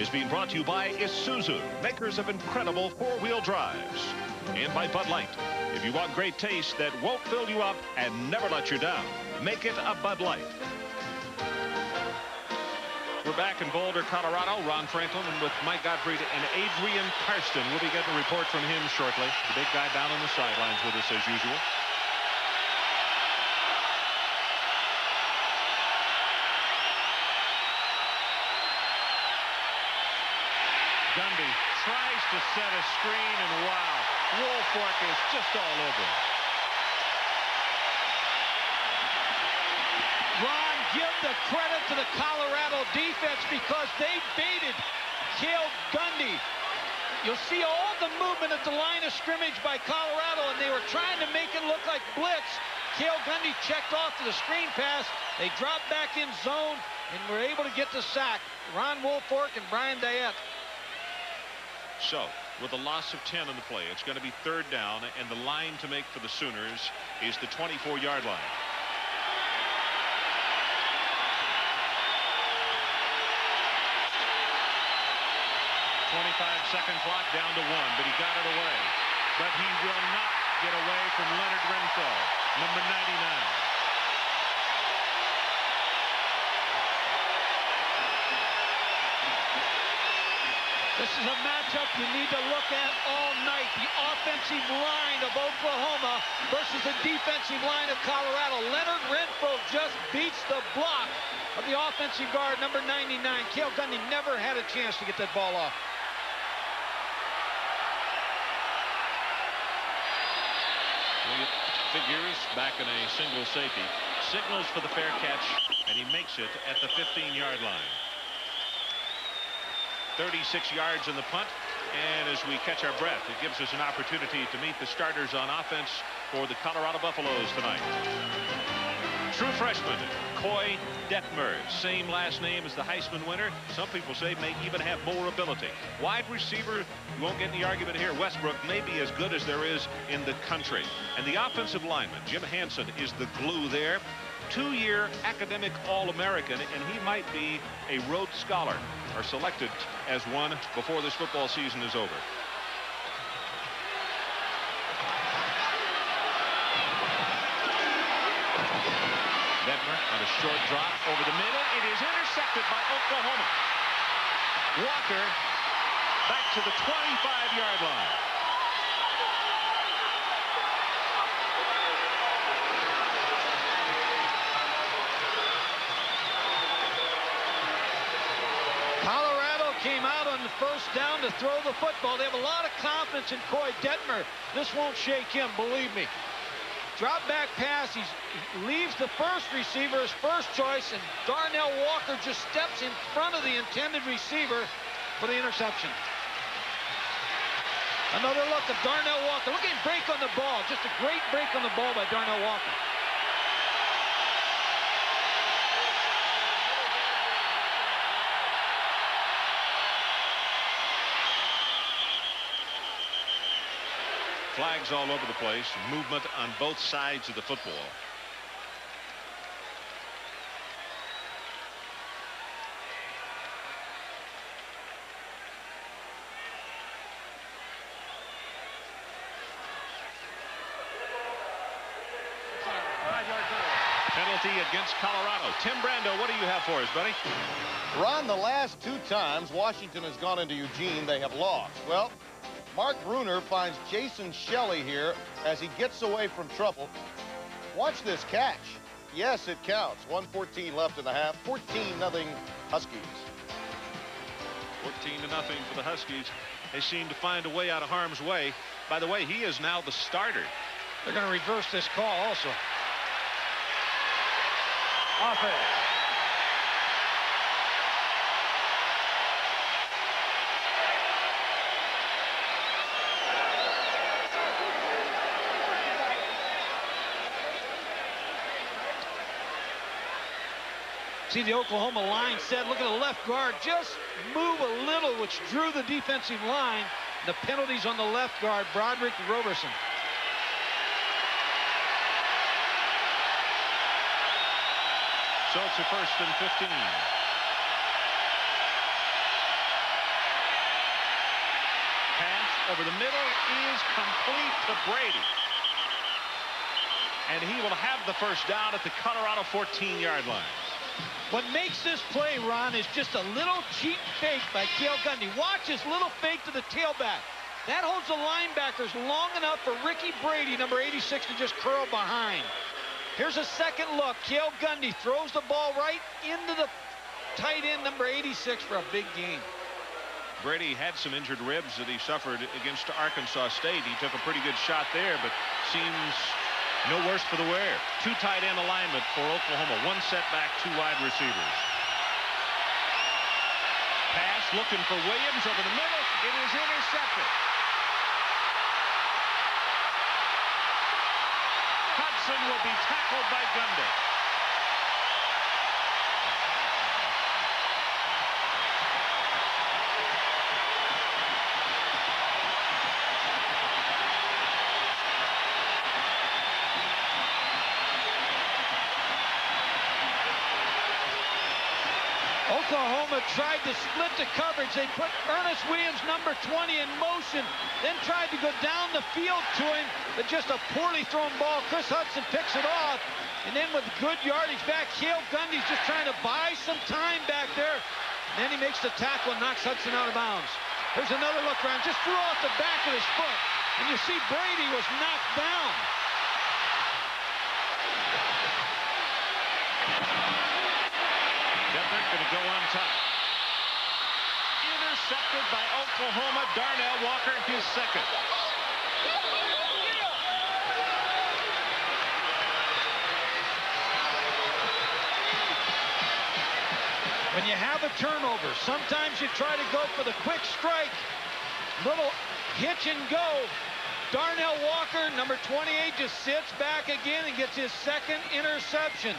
is being brought to you by Isuzu, makers of incredible four-wheel drives. And by Bud Light. If you want great taste that won't fill you up and never let you down, make it a Bud Light. We're back in Boulder, Colorado. Ron Franklin and with Mike Gottfried and Adrian Karsten. We'll be getting a report from him shortly. The big guy down on the sidelines with us as usual. Gundy tries to set a screen, and wow, Woolfork is just all over. Ron, give the credit to the Colorado defense because they baited Cale Gundy. You'll see all the movement at the line of scrimmage by Colorado, and they were trying to make it look like blitz. Cale Gundy checked off to the screen pass. They dropped back in zone and were able to get the sack. Ron Woolfork and Brian Dayette so, with a loss of 10 on the play, it's going to be third down, and the line to make for the Sooners is the 24-yard line. Twenty-five second clock down to one, but he got it away. But he will not get away from Leonard Renfro, number 99. This is a matchup you need to look at all night. The offensive line of Oklahoma versus the defensive line of Colorado. Leonard Renfro just beats the block of the offensive guard, number 99. Cale Gundy never had a chance to get that ball off. Figures back in a single safety. Signals for the fair catch, and he makes it at the 15-yard line. 36 yards in the punt. And as we catch our breath, it gives us an opportunity to meet the starters on offense for the Colorado Buffaloes tonight. True freshman, Koy Detmer. Same last name as the Heisman winner. Some people say may even have more ability. Wide receiver, you won't get any argument here. Westbrook may be as good as there is in the country. And the offensive lineman, Jim Hanson, is the glue there two-year academic All-American, and he might be a Rhodes Scholar or selected as one before this football season is over. Detmer on a short drop over the middle. It is intercepted by Oklahoma. Walker back to the 25-yard line. The first down to throw the football. They have a lot of confidence in Koy Detmer. This won't shake him, believe me. Drop back pass. He leaves the first receiver, his first choice, and Darnell Walker just steps in front of the intended receiver for the interception. Another look at Darnell Walker. Look at him break on the ball. Just a great break on the ball by Darnell Walker. Flags all over the place. Movement on both sides of the football. Penalty against Colorado. Tim Brando, what do you have for us, buddy? Ron, the last two times Washington has gone into Eugene, they have lost. Well, Mark Brunell finds Jason Shelley here as he gets away from trouble. Watch this catch. Yes, it counts. 114 left in the half. 14 nothing Huskies. 14 to nothing for the Huskies. They seem to find a way out of harm's way. By the way, he is now the starter. They're going to reverse this call also. Offense. See the Oklahoma line set. Look at the left guard. Just move a little, which drew the defensive line. The penalties on the left guard, Broderick Roberson. So it's a first and 15. Pass over the middle is complete to Brady. And he will have the first down at the Colorado 14-yard line. What makes this play, Ron, is just a little cheap fake by Cale Gundy. Watch his little fake to the tailback. That holds the linebackers long enough for Ricky Brady, number 86, to just curl behind. Here's a second look. Cale Gundy throws the ball right into the tight end, number 86, for a big gain. Brady had some injured ribs that he suffered against Arkansas State. He took a pretty good shot there, but seems no worse for the wear. Two tight end alignment for Oklahoma. One setback, two wide receivers. Pass looking for Williams over the middle. It is intercepted. Hudson will be tackled by Gundy. Oklahoma tried to split the coverage. They put Ernest Williams, number 20, in motion, then tried to go down the field to him, but just a poorly thrown ball. Chris Hudson picks it off, and then with good yardage back, Cale Gundy's just trying to buy some time back there. And then he makes the tackle and knocks Hudson out of bounds. There's another look around, just threw off the back of his foot, and you see Brady was knocked down. going to go on top. Intercepted by Oklahoma. Darnell Walker, his second. When you have a turnover, sometimes you try to go for the quick strike. Little hitch and go. Darnell Walker, number 28, just sits back again and gets his second interception.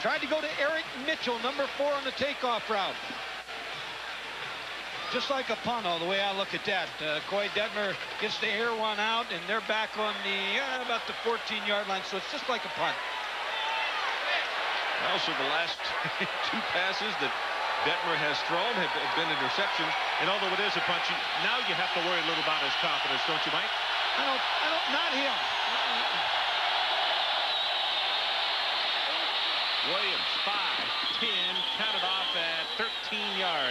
Tried to go to Eric Mitchell, number four on the takeoff route. Just like a punt, all the way I look at that. Uh, Koy Detmer gets the air one out, and they're back on the uh, about the 14-yard line, so it's just like a punt. Also, the last two passes that Detmer has thrown have, have been interceptions, and although it is a punt, you, now you have to worry a little about his confidence, don't you, Mike? I don't, I don't, not him. Williams, 5, 10, counted off at 13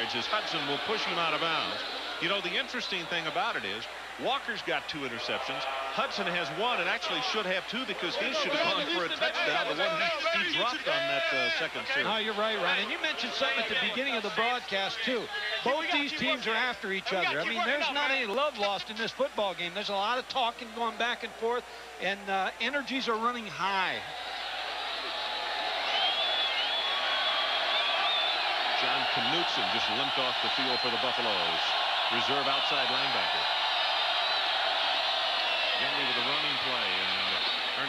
yards as Hudson will push him out of bounds. You know, the interesting thing about it is Walker's got two interceptions. Hudson has one and actually should have two because he should have gone for a touchdown, the one he, he dropped on that uh, second series. Oh, you're right, Ron. And you mentioned something at the beginning of the broadcast, too. Both these teams are after each other. I mean, there's not any love lost in this football game. There's a lot of talking going back and forth, and uh, energies are running high. John Knutson just limped off the field for the Buffaloes. Reserve outside linebacker. Gentley with a running play,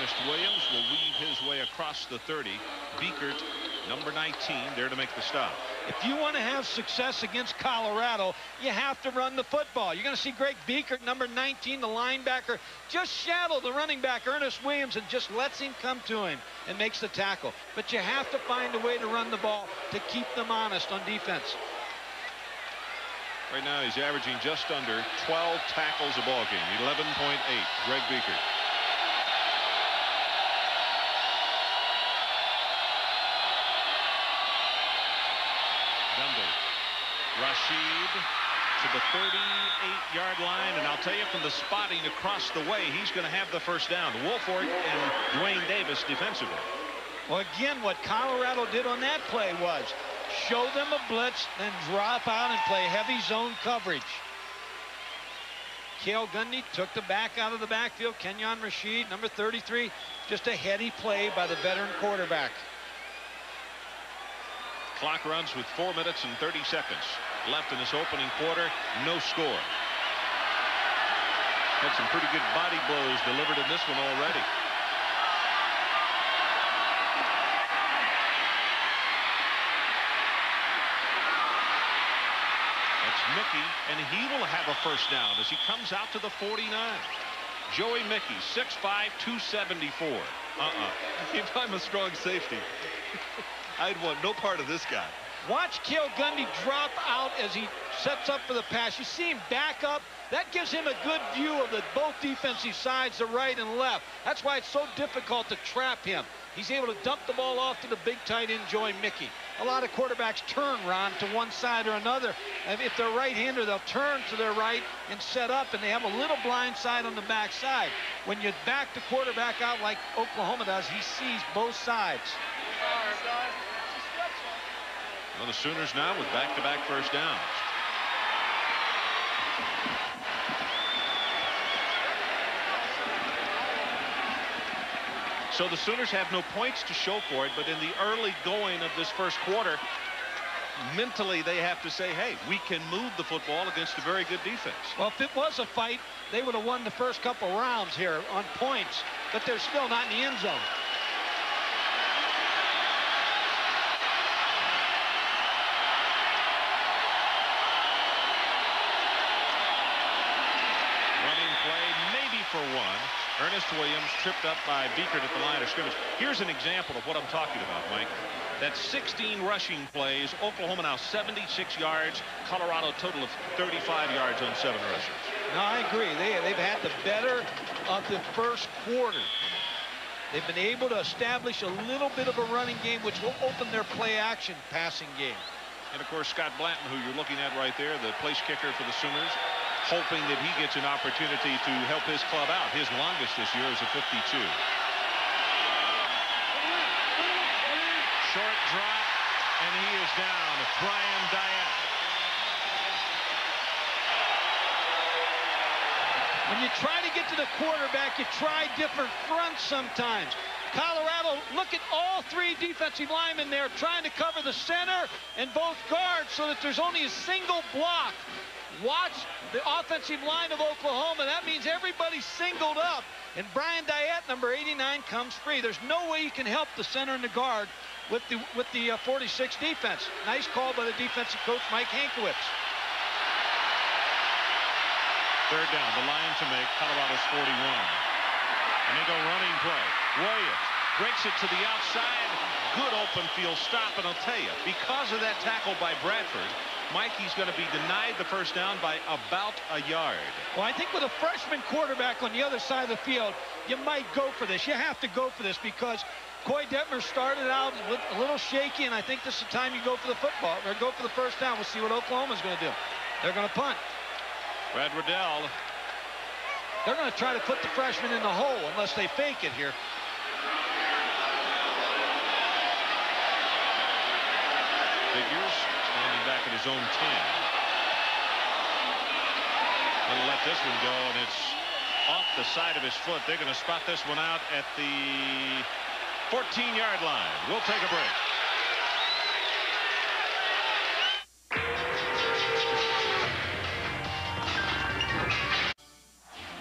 Ernest Williams will weave his way across the 30. Biekert, number 19, there to make the stop. If you want to have success against Colorado, you have to run the football. You're going to see Greg Biekert, number 19, the linebacker, just shadow the running back, Ernest Williams, and just lets him come to him and makes the tackle. But you have to find a way to run the ball to keep them honest on defense. Right now, he's averaging just under 12 tackles a ball game, 11.8. Greg Biekert. Rasheed to the 38-yard line, and I'll tell you from the spotting across the way, he's going to have the first down. Wolford and Dwayne Davis defensively. Well, again, what Colorado did on that play was show them a blitz, then drop out and play heavy zone coverage. Cale Gundy took the back out of the backfield. Kenyon Rasheed, number 33, just a heady play by the veteran quarterback. Clock runs with four minutes and 30 seconds left in this opening quarter. No score. Had some pretty good body blows delivered in this one already. That's Mickey, and he will have a first down as he comes out to the 49. Joey Mickey, 6'5", 274. Uh-uh. If I'm a strong safety, I'd want no part of this guy. Watch Cale Gundy drop out as he sets up for the pass. You see him back up. That gives him a good view of the both defensive sides, the right and left. That's why it's so difficult to trap him. He's able to dump the ball off to the big tight end, Joey Mickey. A lot of quarterbacks turn, Ron, to one side or another. And if they're right-hander, they'll turn to their right and set up, and they have a little blind side on the back side. When you back the quarterback out like Oklahoma does, he sees both sides. Well, the Sooners now with back-to-back -back first downs. So the Sooners have no points to show for it, but in the early going of this first quarter, mentally they have to say, hey, we can move the football against a very good defense. Well, if it was a fight, they would have won the first couple rounds here on points, but they're still not in the end zone. Running play, maybe for one. Ernest Williams tripped up by Biekert at the line of scrimmage. Here's an example of what I'm talking about, Mike. That's 16 rushing plays. Oklahoma now 76 yards. Colorado total of 35 yards on seven rushes. No, I agree. They, they've had the better of the first quarter. They've been able to establish a little bit of a running game, which will open their play-action passing game. And, of course, Scott Blanton, who you're looking at right there, the place kicker for the Sooners, hoping that he gets an opportunity to help his club out. His longest this year is a 52. Short drop, and he is down. Brian Dyack. When you try to get to the quarterback, you try different fronts sometimes. Colorado, look at all three defensive linemen there trying to cover the center and both guards so that there's only a single block. Watch the offensive line of Oklahoma. That means everybody's singled up. And Brian Dyack, number 89, comes free. There's no way you can help the center and the guard with the with the uh, 46 defense. Nice call by the defensive coach, Mike Hankwitz. Third down, the line to make, Colorado's 41. And they go running play. Williams breaks it to the outside. Good open field stop, and I'll tell you, because of that tackle by Bradford, Mikey's going to be denied the first down by about a yard. Well, I think with a freshman quarterback on the other side of the field, you might go for this. You have to go for this because Koy Detmer started out a little shaky, and I think this is the time you go for the football or go for the first down. We'll see what Oklahoma's going to do. They're going to punt. Brad Riddell. They're going to try to put the freshman in the hole unless they fake it here. Figures back at his own 10. He'll let this one go, and it's off the side of his foot. They're going to spot this one out at the 14-yard line. We'll take a break.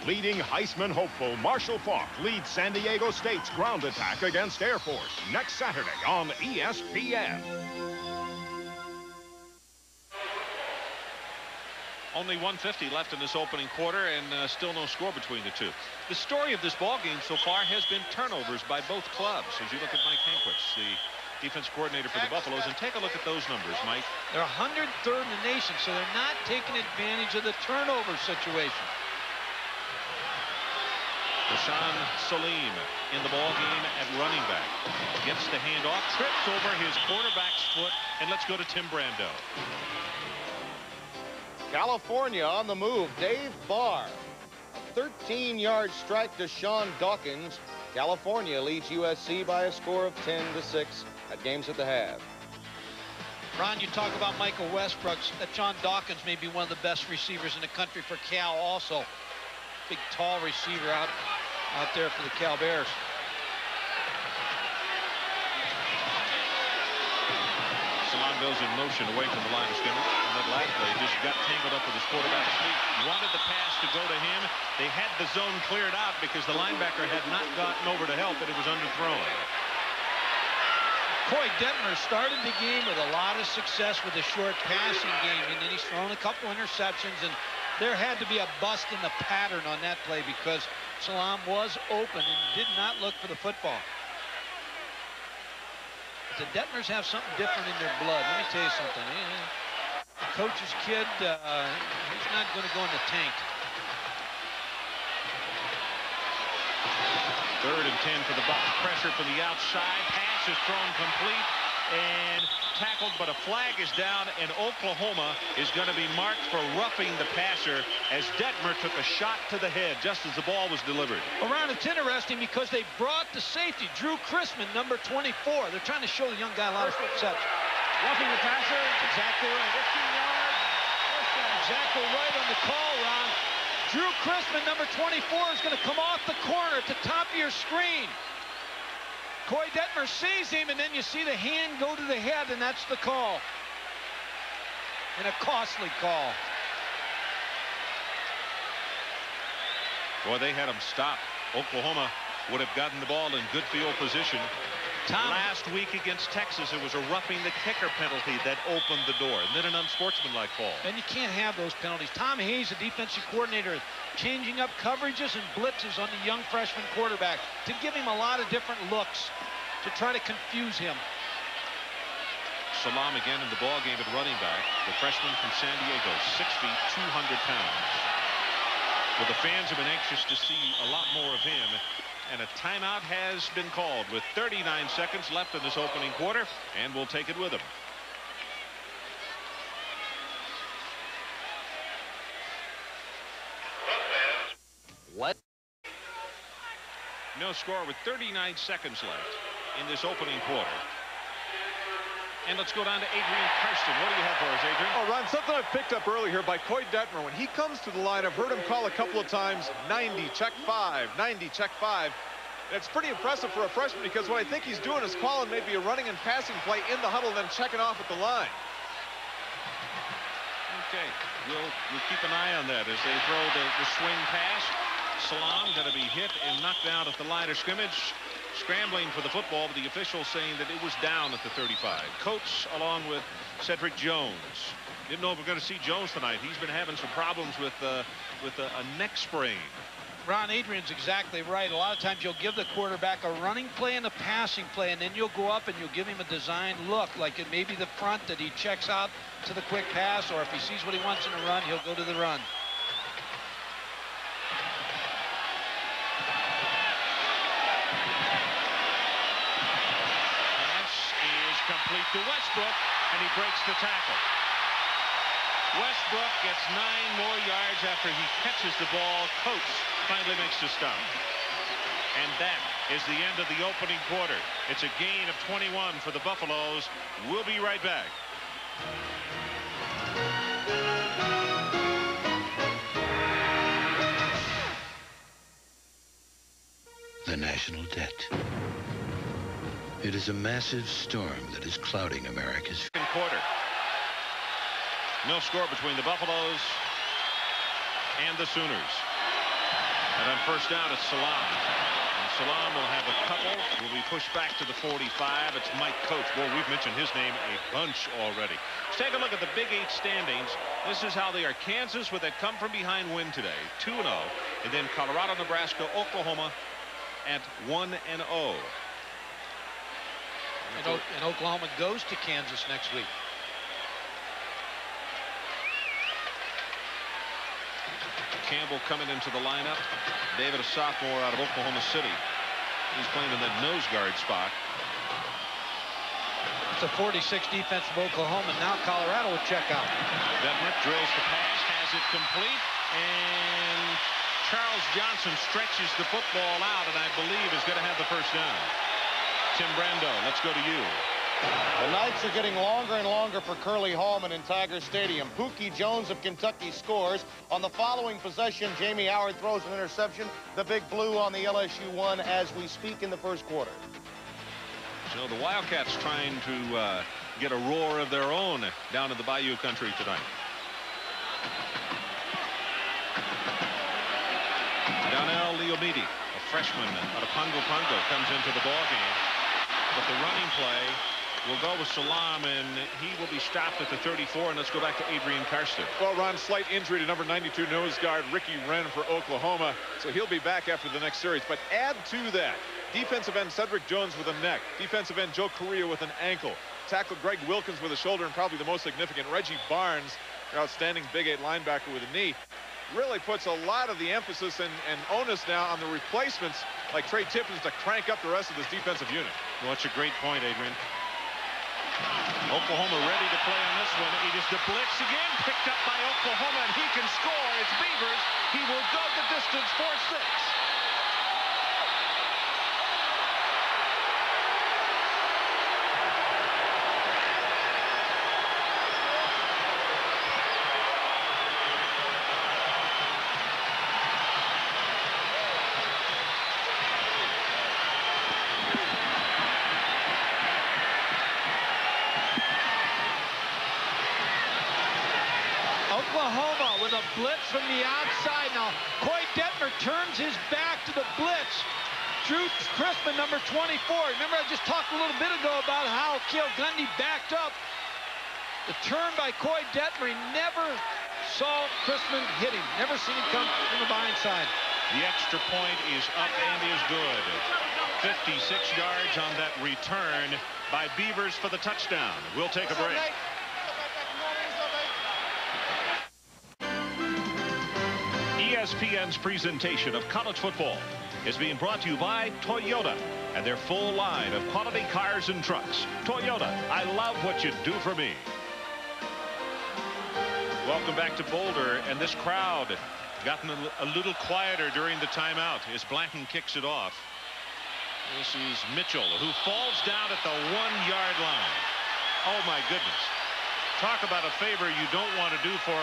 Leading Heisman hopeful Marshall Faulk leads San Diego State's ground attack against Air Force next Saturday on ESPN. Only 150 left in this opening quarter and uh, still no score between the two. The story of this ball game so far has been turnovers by both clubs. As you look at Mike Hankwitz, the defense coordinator for the Buffaloes, and take a look at those numbers, Mike. They're 103rd in the nation, so they're not taking advantage of the turnover situation. Rashaan Salaam in the ball game at running back. Gets the handoff, trips over his quarterback's foot, and let's go to Tim Brando. California on the move. Dave Barr. 13-yard strike to Sean Dawkins. California leads USC by a score of 10 to 6 at games at the half. Ron, you talk about Michael Westbrook. Uh, that John Dawkins may be one of the best receivers in the country for Cal also. Big, tall receiver out out there for the Cal Bears. In motion away from the line of scrimmage. And that play just got tangled up with his quarterback's feet. Wanted the pass to go to him. They had the zone cleared out because the linebacker had not gotten over to help and it was underthrown. Koy Detmer started the game with a lot of success with a short passing game, and then he's thrown a couple interceptions, and there had to be a bust in the pattern on that play because Salaam was open and did not look for the football. The Detmers have something different in their blood. Let me tell you something. coach's kid. Uh, he's not going to go in the tank. Third and 10 for the Bucs. Pressure from the outside. Pass is thrown complete and tackled, but a flag is down, and Oklahoma is going to be marked for roughing the passer as Detmer took a shot to the head just as the ball was delivered. Around it's interesting because they brought the safety, Drew Chrisman, number 24. They're trying to show the young guy a lot of steps. Roughing the passer. Exactly right. 15 yards. Exactly right on the call, Ron. Drew Chrisman, number 24, is going to come off the corner at the top of your screen. Koy Detmer sees him, and then you see the hand go to the head, and that's the call. And a costly call. Boy, they had him stopped. Oklahoma would have gotten the ball in good field position. Tom, Last week against Texas, it was a roughing the kicker penalty that opened the door, and then an unsportsmanlike fall. and you can't have those penalties. Tom Hayes, the defensive coordinator, changing up coverages and blitzes on the young freshman quarterback to give him a lot of different looks to try to confuse him. Salaam again in the ball game at running back. The freshman from San Diego, 6 feet, 200 pounds. Well, the fans have been anxious to see a lot more of him. And a timeout has been called with 39 seconds left in this opening quarter. And we'll take it with him. What? No score with 39 seconds left in this opening quarter. And let's go down to Adrian Karsten. What do you have for us, Adrian? Oh, Ron, something I picked up earlier by Koy Detmer. When he comes to the line, I've heard him call a couple of times 90, check five, 90, check five. And it's pretty impressive for a freshman because what I think he's doing is calling maybe a running and passing play in the huddle, then checking off at the line. Okay, we'll, we'll keep an eye on that as they throw the, the swing pass. Salaam going to be hit and knocked out at the line of scrimmage. Scrambling for the football, but the official saying that it was down at the 35. Coates along with Cedric Jones. Didn't know if we're going to see Jones tonight. He's been having some problems with, uh, with a, a neck sprain. Ron Adrian's exactly right. A lot of times you'll give the quarterback a running play and a passing play, and then you'll go up and you'll give him a design look, like it may be the front that he checks out to the quick pass, or if he sees what he wants in a run, he'll go to the run. Pass is complete to Westbrook, and he breaks the tackle. Westbrook gets nine more yards after he catches the ball. Coates finally makes the stop. And that is the end of the opening quarter. It's a gain of 21 for the Buffaloes. We'll be right back. the national debt. It is a massive storm that is clouding America's Second quarter. No score between the Buffaloes and the Sooners. And on first down, it's Salaam. And Salaam will have a couple. Will be pushed back to the 45. It's Mike Coates. Boy, we've mentioned his name a bunch already. Let's take a look at the Big Eight standings. This is how they are. Kansas with a come from behind win today, 2-0. And then Colorado, Nebraska, Oklahoma at 1-0. And, o and Oklahoma goes to Kansas next week. Campbell coming into the lineup. David, a sophomore out of Oklahoma City. He's playing in that nose guard spot. It's a 46 defense of Oklahoma. Now Colorado will check out. Detmer drills the pass, has it complete, and Charles Johnson stretches the football out, and I believe is going to have the first down. Tim Brando, let's go to you. The nights are getting longer and longer for Curly Hallman in Tiger Stadium. Pookie Jones of Kentucky scores. On the following possession, Jamie Howard throws an interception. The Big Blue on the LSU one as we speak in the first quarter. So the Wildcats trying to uh, get a roar of their own down in the Bayou country tonight. Donnell Leomidi, a freshman out of Pago Pago, comes into the ball game. But the running play will go with Salaam, and he will be stopped at the 34. And let's go back to Adrian Karsten. Well, Ron, slight injury to number 92 nose guard Ricky Wren for Oklahoma, so he'll be back after the next series. But add to that, defensive end Cedric Jones with a neck, defensive end Joe Correa with an ankle, tackle Greg Wilkins with a shoulder and probably the most significant, Reggie Barnes, outstanding Big Eight linebacker with a knee, really puts a lot of the emphasis and, and onus now on the replacements like Trey Tippins to crank up the rest of this defensive unit. Well, that's a great point, Adrian. Oklahoma ready to play on this one. It is the blitz again, picked up by Oklahoma, and he can score. It's Beavers. He will go the distance for six. Oklahoma with a blitz from the outside. Now, Koy Detmer turns his back to the blitz. Drew Chrisman, number 24. Remember, I just talked a little bit ago about how Cale Gundy backed up. The turn by Koy Detmer, he never saw Chrisman hit him. Never seen him come from the blind side. The extra point is up and is good. 56 yards on that return by Beavers for the touchdown. We'll take a break. ESPN's presentation of college football is being brought to you by Toyota and their full line of quality cars and trucks. Toyota, I love what you do for me. Welcome back to Boulder, and this crowd gotten a, little quieter during the timeout as Blanton kicks it off. This is Mitchell, who falls down at the one-yard line. Oh, my goodness. Talk about a favor you don't want to do for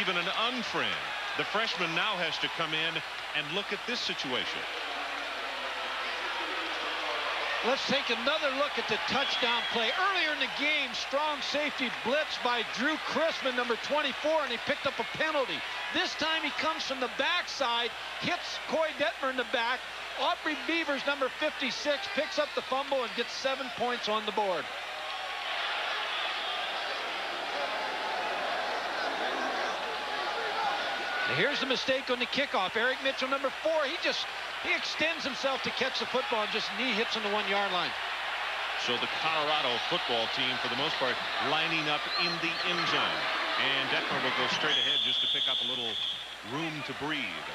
even an unfriend. The freshman now has to come in and look at this situation. Let's take another look at the touchdown play. Earlier in the game, strong safety blitz by Drew Chrisman, number 24, and he picked up a penalty. This time he comes from the backside, hits Koy Detmer in the back. Aubrey Beavers, number 56, picks up the fumble and gets seven points on the board. Here's the mistake on the kickoff. Eric Mitchell, number four, he just he extends himself to catch the football and just knee hits on the one-yard line. So the Colorado football team, for the most part, lining up in the end zone. And Detmer will go straight ahead just to pick up a little room to breathe.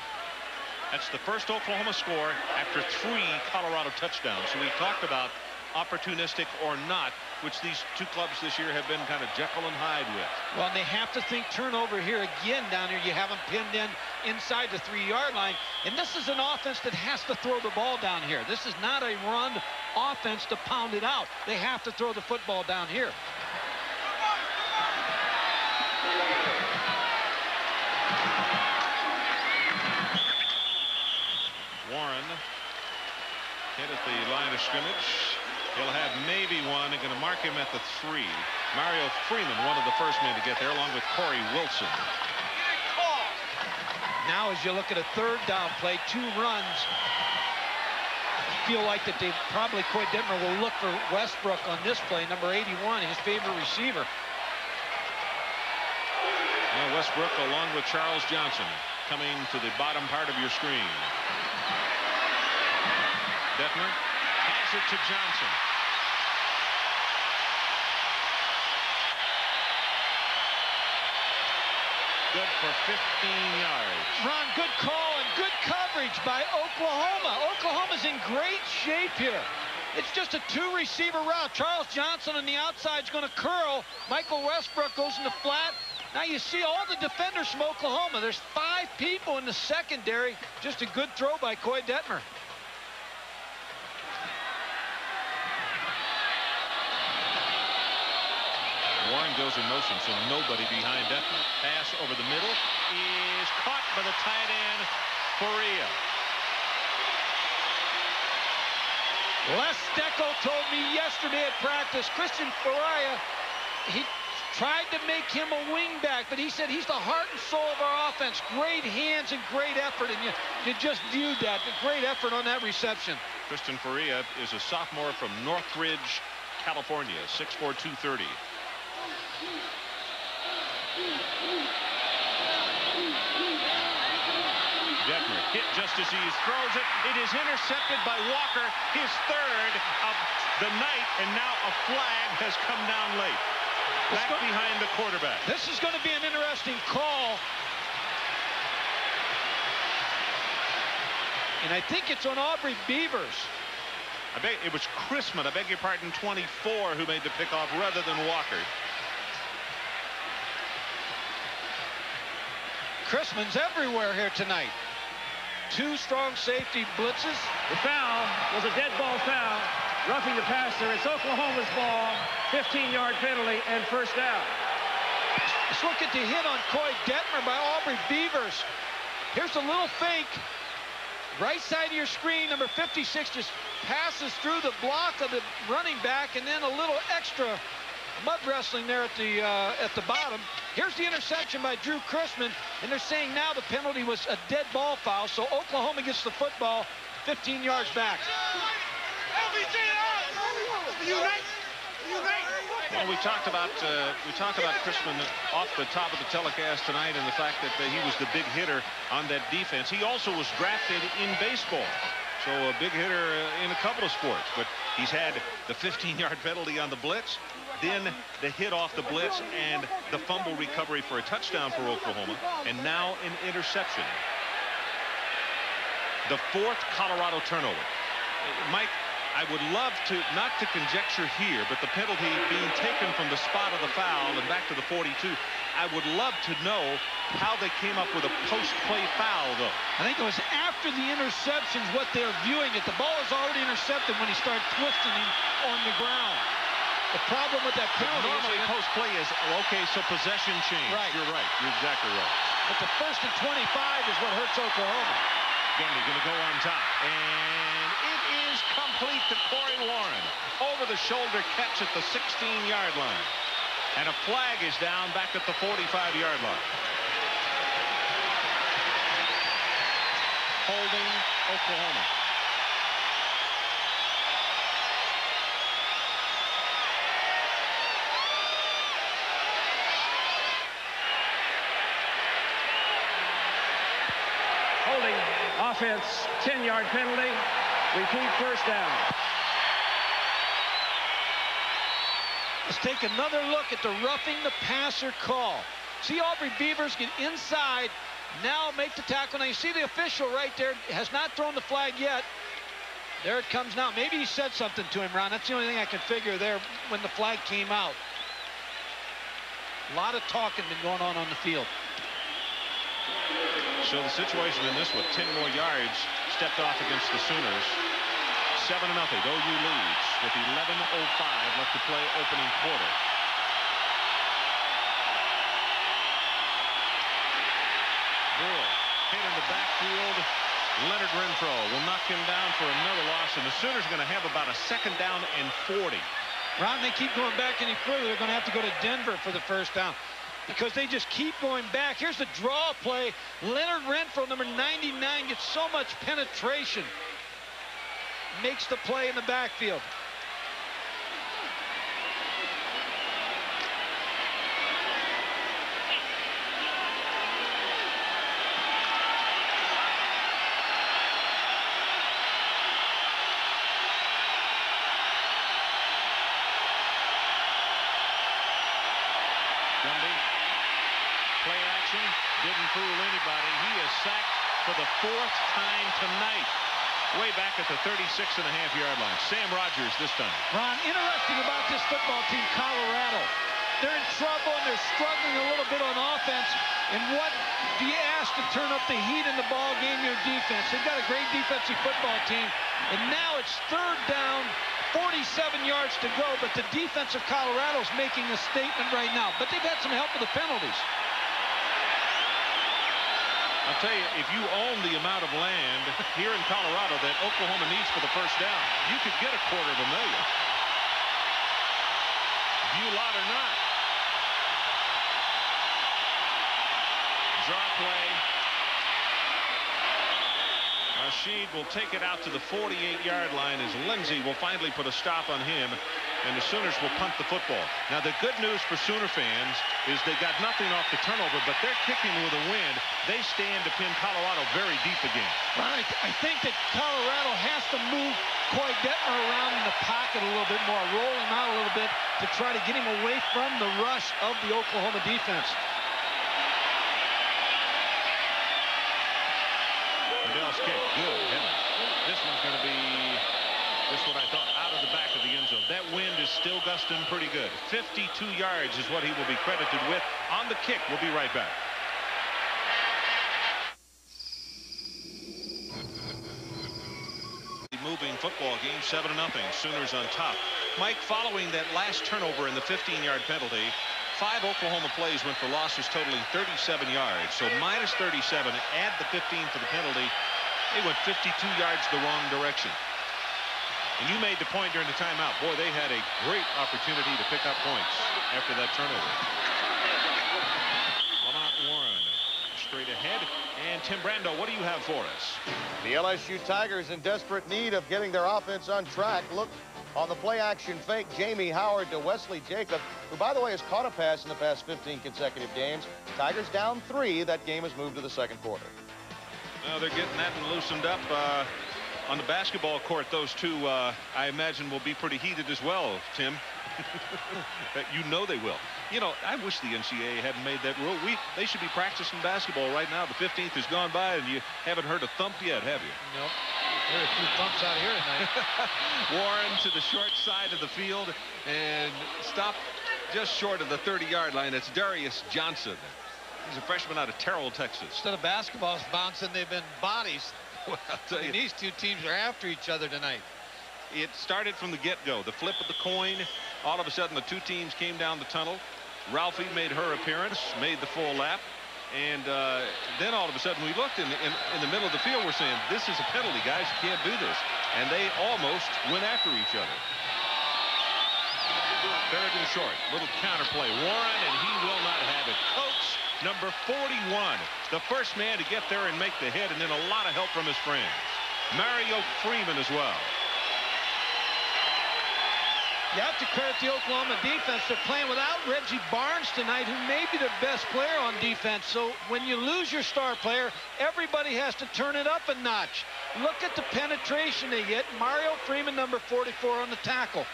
That's the first Oklahoma score after three Colorado touchdowns. So we talked about opportunistic or not, which these two clubs this year have been kind of Jekyll and Hyde with. Well, they have to think turnover here again down here. You have them pinned in inside the three-yard line. And this is an offense that has to throw the ball down here. This is not a run offense to pound it out. They have to throw the football down here. Warren hit at the line of scrimmage. He'll have maybe one. They're going to mark him at the three. Mario Freeman, one of the first men to get there, along with Corey Wilson. Now, as you look at a third down play, two runs, feel like that they probably Koy Detmer will look for Westbrook on this play, number 81, his favorite receiver. Well, Westbrook along with Charles Johnson coming to the bottom part of your screen. Detmer it to Johnson. Good for 15 yards. Ron, good call and good coverage by Oklahoma. Oklahoma's in great shape here. It's just a two-receiver route. Charles Johnson on the outside is going to curl. Michael Westbrook goes in the flat. Now you see all the defenders from Oklahoma. There's five people in the secondary. Just a good throw by Koy Detmer. Warren goes in motion, so nobody behind Detmer. Pass over the middle is caught by the tight end, Faria. Les Steckel told me yesterday at practice, Christian Faria, he tried to make him a wingback, but he said he's the heart and soul of our offense. Great hands and great effort, and you, you just viewed that. The Great effort on that reception. Christian Faria is a sophomore from Northridge, California, 6'4", 230. Detmer hit just as he throws it. It is intercepted by Walker, his third of the night, and now a flag has come down late. Back behind the quarterback. This is going to be an interesting call. And I think it's on Aubrey Beavers. I beg it was Chrisman, I beg your pardon, 24 who made the pickoff rather than Walker. Chrisman's everywhere here tonight. Two strong safety blitzes. The foul was a dead ball foul. Roughing the passer. It's Oklahoma's ball. 15-yard penalty and first down. Let's look at the hit on Koy Detmer by Aubrey Beavers. Here's a little fake. Right side of your screen, number 56 just passes through the block of the running back and then a little extra mud wrestling there at the uh, at the bottom. Here's the interception by Drew Chrisman, and they're saying now the penalty was a dead ball foul, so Oklahoma gets the football 15 yards back. Well, we talked about uh, we talked about Chrisman off the top of the telecast tonight, and the fact that uh, he was the big hitter on that defense. He also was drafted in baseball, so a big hitter uh, in a couple of sports. But he's had the 15-yard penalty on the blitz, then the hit off the blitz, and the fumble recovery for a touchdown for Oklahoma, and now an interception. The fourth Colorado turnover. Mike, I would love to, not to conjecture here, but the penalty being taken from the spot of the foul and back to the 42, I would love to know how they came up with a post-play foul, though. I think it was after the interceptions what they're viewing it. The ball is already intercepted when he started twisting him on the ground. The problem with that penalty Normally, is post-play is, okay, so possession change. Right. You're right. You're exactly right. but the first and 25 is what hurts Oklahoma. Gundy going to go on top. And it is complete to Corey Warren. Over the shoulder catch at the 16-yard line. And a flag is down back at the 45-yard line. Holding Oklahoma. Holding offense, 10-yard penalty. Repeat first down. Let's take another look at the roughing the passer call. See Aubrey Beavers get inside, now make the tackle. Now you see the official right there has not thrown the flag yet. There it comes now. Maybe he said something to him, Ron. That's the only thing I can figure there when the flag came out. A lot of talking been going on on the field. So the situation in this one, 10 more yards, stepped off against the Sooners. 7 to nothing. OU leads with 11.05 left to play opening quarter. Brewer hit in the backfield. Leonard Renfro will knock him down for another loss, and the Sooners are going to have about a second down and 40. Ron, they keep going back any further. They're going to have to go to Denver for the first down because they just keep going back. Here's the draw play. Leonard Renfro, number 99, gets so much penetration. Makes the play in the backfield. Gundy, play action, didn't fool anybody. He is sacked for the fourth time tonight. Way back at the 36 and a half yard line. Sam Rogers this time. Ron, interesting about this football team, Colorado. They're in trouble and they're struggling a little bit on offense. And what do you ask to turn up the heat in the ball game? Your defense. They've got a great defensive football team. And now it's third down, 47 yards to go. But the defense of Colorado is making a statement right now. But they've had some help with the penalties. I'll tell you, if you own the amount of land here in Colorado that Oklahoma needs for the first down, you could get a quarter of a million. View lot or not. Draw play. Rasheed will take it out to the 48-yard line as Lindsey will finally put a stop on him and the Sooners will punt the football. Now, the good news for Sooner fans is they got nothing off the turnover, but they're kicking with a wind. They stand to pin Colorado very deep again. Right. I think that Colorado has to move Koy Detmer around in the pocket a little bit more, roll him out a little bit to try to get him away from the rush of the Oklahoma defense. Bell's kick, good heaven. This one's going to be, this what I thought, out of the back of the end zone. That wind is still gusting pretty good. 52 yards is what he will be credited with on the kick. We'll be right back. Moving football game, 7 to nothing. Sooners on top. Mike, following that last turnover in the 15-yard penalty, five Oklahoma plays went for losses totaling 37 yards. So minus 37, add the 15 for the penalty. They went 52 yards the wrong direction. And you made the point during the timeout. Boy, they had a great opportunity to pick up points after that turnover. Lamont Warren straight ahead. And Tim Brando, what do you have for us? The LSU Tigers in desperate need of getting their offense on track. Look on the play action fake, Jamie Howard to Wesley Jacob, who, by the way, has caught a pass in the past 15 consecutive games. Tigers down three. That game has moved to the second quarter. Well, they're getting that and loosened up. Uh, on the basketball court, those two, uh, I imagine, will be pretty heated as well, Tim. you know they will. You know, I wish the NCAA hadn't made that rule. We They should be practicing basketball right now. The 15th has gone by, and you haven't heard a thump yet, have you? Nope. There are a few thumps out here tonight. Warren to the short side of the field and stop just short of the 30-yard line. It's Darius Johnson. He's a freshman out of Terrell, Texas. Instead of basketballs bouncing, they've been bodies. Well, tell you. These two teams are after each other tonight. It started from the get-go. The flip of the coin. All of a sudden, the two teams came down the tunnel. Ralphie made her appearance, made the full lap. And uh, then all of a sudden, we looked in, in, in the middle of the field. We're saying, this is a penalty, guys. You can't do this. And they almost went after each other. Third and short. Little counterplay. Warren, and he will not have it. Coates, number 41. The first man to get there and make the hit, and then a lot of help from his friends. Mario Freeman as well. You have to credit the Oklahoma defense. They're playing without Reggie Barnes tonight, who may be the best player on defense. So when you lose your star player, everybody has to turn it up a notch. Look at the penetration they get. Mario Freeman, number 44 on the tackle.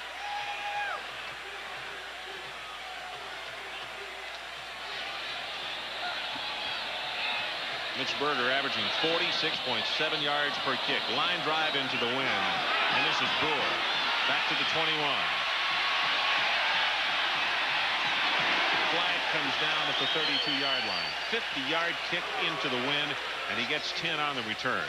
Mitch Berger averaging 46.7 yards per kick. Line drive into the wind. And this is Boer. Back to the 21. Flag comes down at the 32-yard line. 50-yard kick into the wind, and he gets 10 on the return.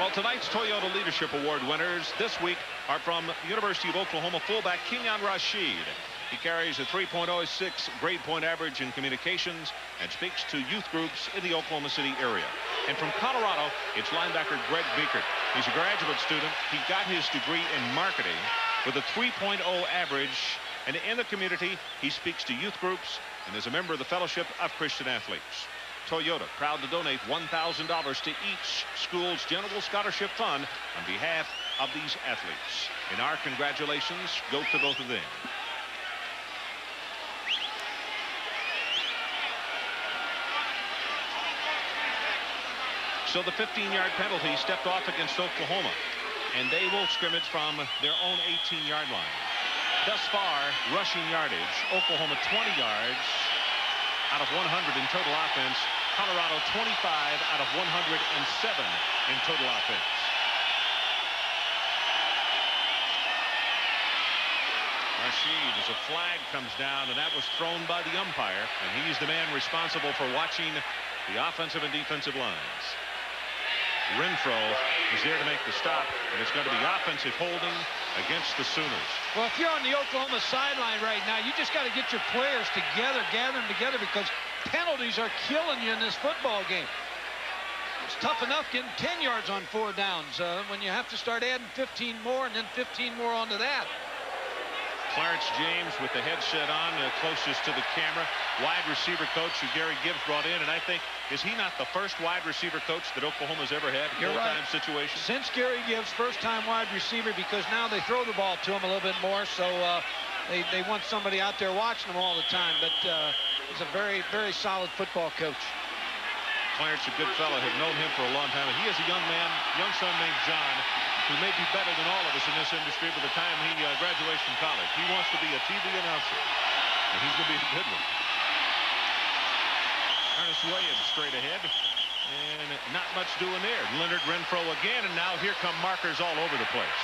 Well, tonight's Toyota Leadership Award winners this week are from University of Oklahoma fullback Kenyon Rasheed. He carries a 3.06 grade point average in communications and speaks to youth groups in the Oklahoma City area. And from Colorado, it's linebacker Greg Biekert. He's a graduate student. He got his degree in marketing with a 3.0 average. And in the community, he speaks to youth groups and is a member of the Fellowship of Christian Athletes. Toyota, proud to donate $1,000 to each school's General Scholarship Fund on behalf of these athletes. And our congratulations go to both of them. So the 15-yard penalty stepped off against Oklahoma. And they will scrimmage from their own 18-yard line. Thus far, rushing yardage, Oklahoma 20 yards out of 100 in total offense. Colorado 25 out of 107 in total offense. Rasheed as a flag comes down, and that was thrown by the umpire, and he's the man responsible for watching the offensive and defensive lines. Renfro is there to make the stop, and it's going to be offensive holding against the Sooners. Well, if you're on the Oklahoma sideline right now, you just got to get your players together, gather them together, because penalties are killing you in this football game. It's tough enough getting 10 yards on four downs uh, when you have to start adding 15 more and then 15 more onto that. Clarence James with the headset on, uh, closest to the camera. Wide receiver coach who Gary Gibbs brought in. And I think, is he not the first wide receiver coach that Oklahoma's ever had? You're Full-time right. situation. Since Gary Gibbs, first-time wide receiver, because now they throw the ball to him a little bit more, so uh, they, they want somebody out there watching them all the time. But uh, he's a very, very solid football coach. Clarence, a good fellow, have known him for a long time. And he has a young man, young son named John, who may be better than all of us in this industry by the time he uh, graduates from college. He wants to be a TV announcer, and he's going to be a good one. Ernest Williams straight ahead, and not much doing there. Leonard Renfro again, and now here come markers all over the place.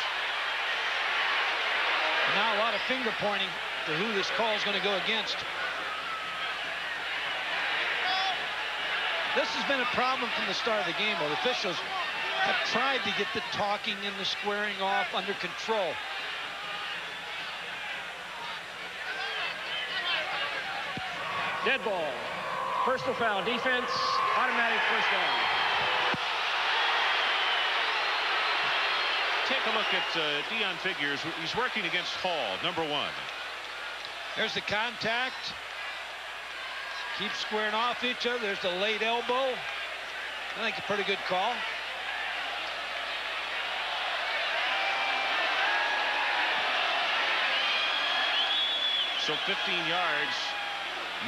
Now a lot of finger pointing to who this call is going to go against. This has been a problem from the start of the game the officials have tried to get the talking and the squaring off under control. Dead ball. Personal foul. Defense. Automatic first down. Take a look at uh, Dion Figures. He's working against Hall, number one. There's the contact. Keep squaring off each other. There's the late elbow. I think a pretty good call. So 15 yards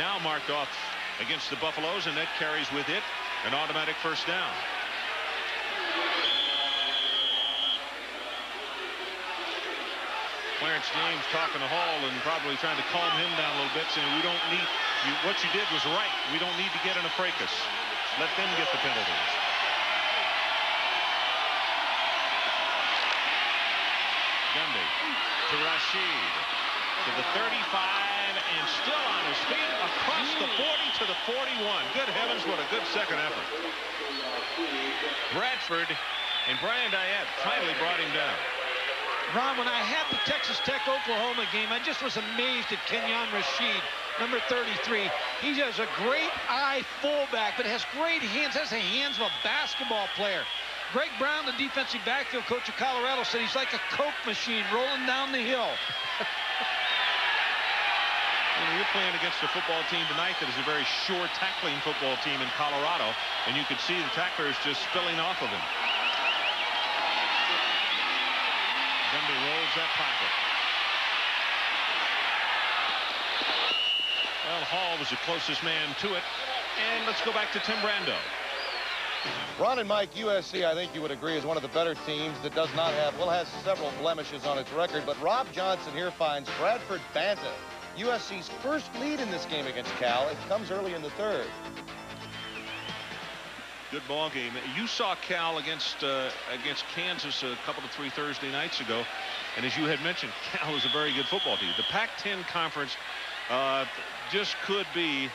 now marked off against the Buffaloes, and that carries with it an automatic first down. Clarence James talking to Hall and probably trying to calm him down a little bit, saying we don't need, you, what you did was right. We don't need to get in a fracas. Let them get the penalties. Gundy to Rasheed to the 35 and still on his feet across the 40 to the 41. Good heavens, what a good second effort. Bradford and Brian Diet finally brought him down. Ron, when I had the Texas Tech Oklahoma game, I just was amazed at Kenyon Rasheed, number 33. He has a great eye fullback, but has great hands, has the hands of a basketball player. Greg Brown, the defensive backfield coach of Colorado, said he's like a Coke machine rolling down the hill. You know, you're playing against a football team tonight that is a very sure tackling football team in Colorado, and you could see the tacklers just spilling off of him. Gundy rolls that pocket. Well, Hall was the closest man to it. And let's go back to Tim Brando. Ron and Mike, USC, I think you would agree, is one of the better teams that does not have, well, has several blemishes on its record. But Rob Johnson here finds Bradford Banta, USC's first lead in this game against Cal. It comes early in the third. Good ball game. You saw Cal against uh, against Kansas a couple of three Thursday nights ago, and as you had mentioned, Cal is a very good football team. The Pac-10 conference uh, just could be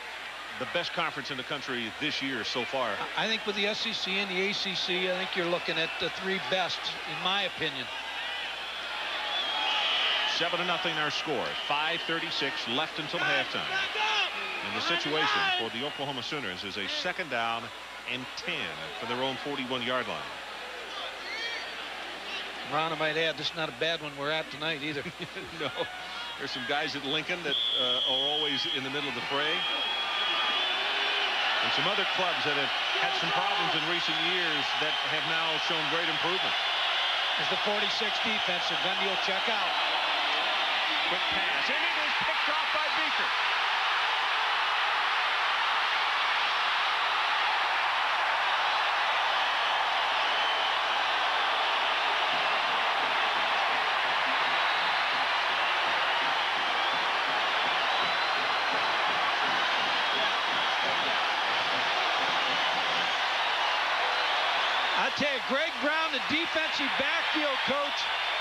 the best conference in the country this year so far. I think with the SEC and the ACC, I think you're looking at the three best, in my opinion. Seven to nothing our score. 5:36 left until halftime. And the situation for the Oklahoma Sooners is a second down and 10 for their own 41-yard line. Ron, I might add, this is not a bad one we're at tonight either. no, there's some guys at Lincoln that uh, are always in the middle of the fray. And some other clubs that have had some problems in recent years that have now shown great improvement. There's the 46 defense, so you'll check out. Quick pass, and it is picked off by Biekert. I tell you, Greg Brown, the defensive coach,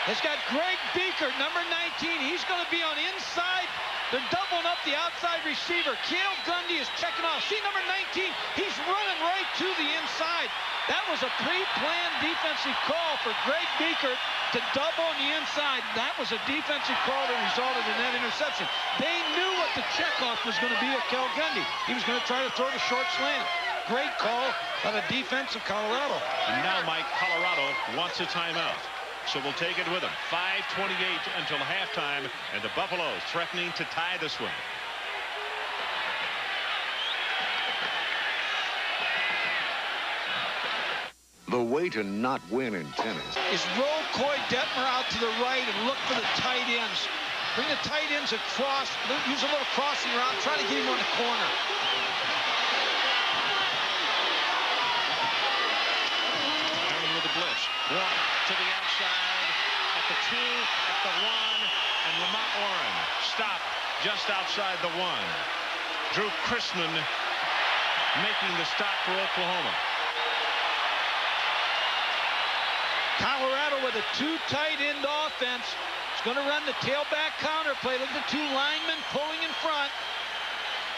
has got Greg Biekert, number 19. He's going to be on inside. They're doubling up the outside receiver. Cale Gundy is checking off. See number 19? He's running right to the inside. That was a pre-planned defensive call for Greg Biekert to double on the inside. That was a defensive call that resulted in that interception. They knew what the checkoff was going to be at Cale Gundy. He was going to try to throw the short slant. Great call by the defense of Colorado. And now, Mike, Colorado wants a timeout. So we'll take it with them. 5.28 until halftime, and the Buffaloes threatening to tie this one. The way to not win in tennis is roll Koy Detmer out to the right and look for the tight ends. Bring the tight ends across. Use a little crossing route. Try to get him on the corner. Turning with the blitz. One to the outside at the two, at the one, and Lamont Warren stop just outside the one. Drew Chrisman making the stop for Oklahoma. Colorado with a two tight end offense. It's going to run the tailback counter play. Look at the two linemen pulling in front.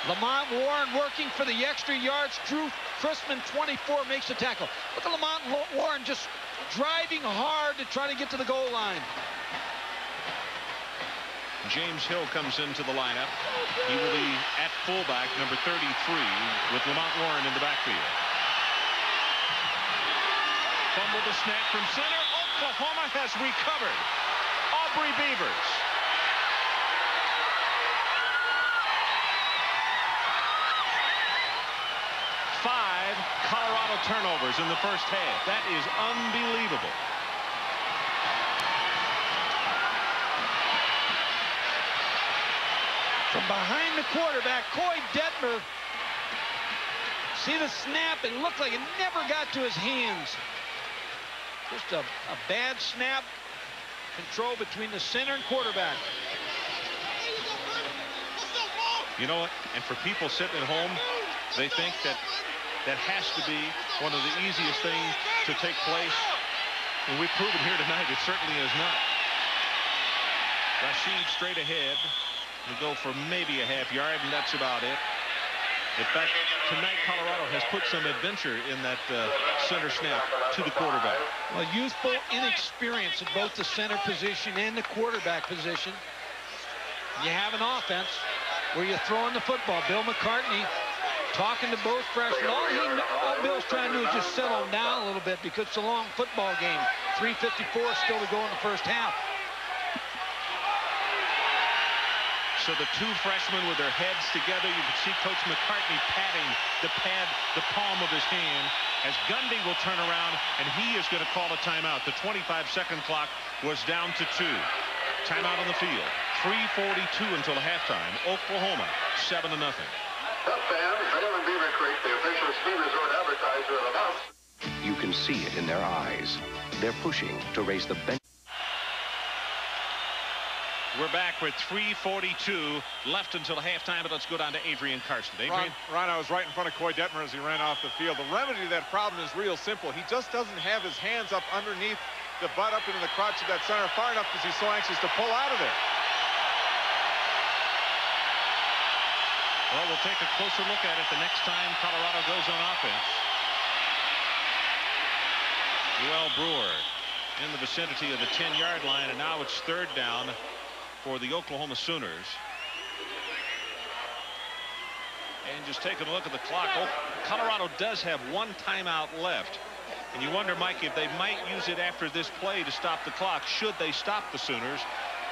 Lamont Warren working for the extra yards. Drew Chrisman, 24, makes the tackle. Look at Lamont Warren just driving hard to try to get to the goal line. James Hill comes into the lineup. He will be at fullback, number 33, with Lamont Warren in the backfield. Fumble the snap from center. Oklahoma has recovered. Aubrey Beavers. Colorado turnovers in the first half. That is unbelievable. From behind the quarterback, Coy Detmer. See the snap? It looked like it never got to his hands. Just a, a bad snap. Control between the center and quarterback. You know what? And for people sitting at home, they think that that has to be one of the easiest things to take place. And we've proven here tonight it certainly is not. Rasheed straight ahead. We go for maybe a half yard, and that's about it. In fact, tonight Colorado has put some adventure in that uh, center snap to the quarterback. Well, youthful inexperience at both the center position and the quarterback position. You have an offense where you're throwing the football. Bill McCartney talking to both freshmen. All, he, all Bill's trying to do is just settle them down a little bit because it's a long football game. 3.54 still to go in the first half. So the two freshmen with their heads together, you can see Coach McCartney patting the pad, the palm of his hand as Gundy will turn around and he is going to call a timeout. The 25-second clock was down to two. Timeout on the field. 3.42 until halftime. Oklahoma, 7 to nothing. Beaver Creek, the official ski resort advertiser of the month. You can see it in their eyes. They're pushing to raise the bench. We're back with 3.42 left until halftime, but let's go down to Adrian Karsten. Adrian? Ron, Ron, I was right in front of Koy Detmer as he ran off the field. The remedy to that problem is real simple. He just doesn't have his hands up underneath the butt up into the crotch of that center far enough because he's so anxious to pull out of there. Well, we'll take a closer look at it the next time Colorado goes on offense. Joel Brewer in the vicinity of the 10-yard line, and now it's third down for the Oklahoma Sooners. And just taking a look at the clock, oh, Colorado does have one timeout left. And you wonder, Mike, if they might use it after this play to stop the clock, should they stop the Sooners,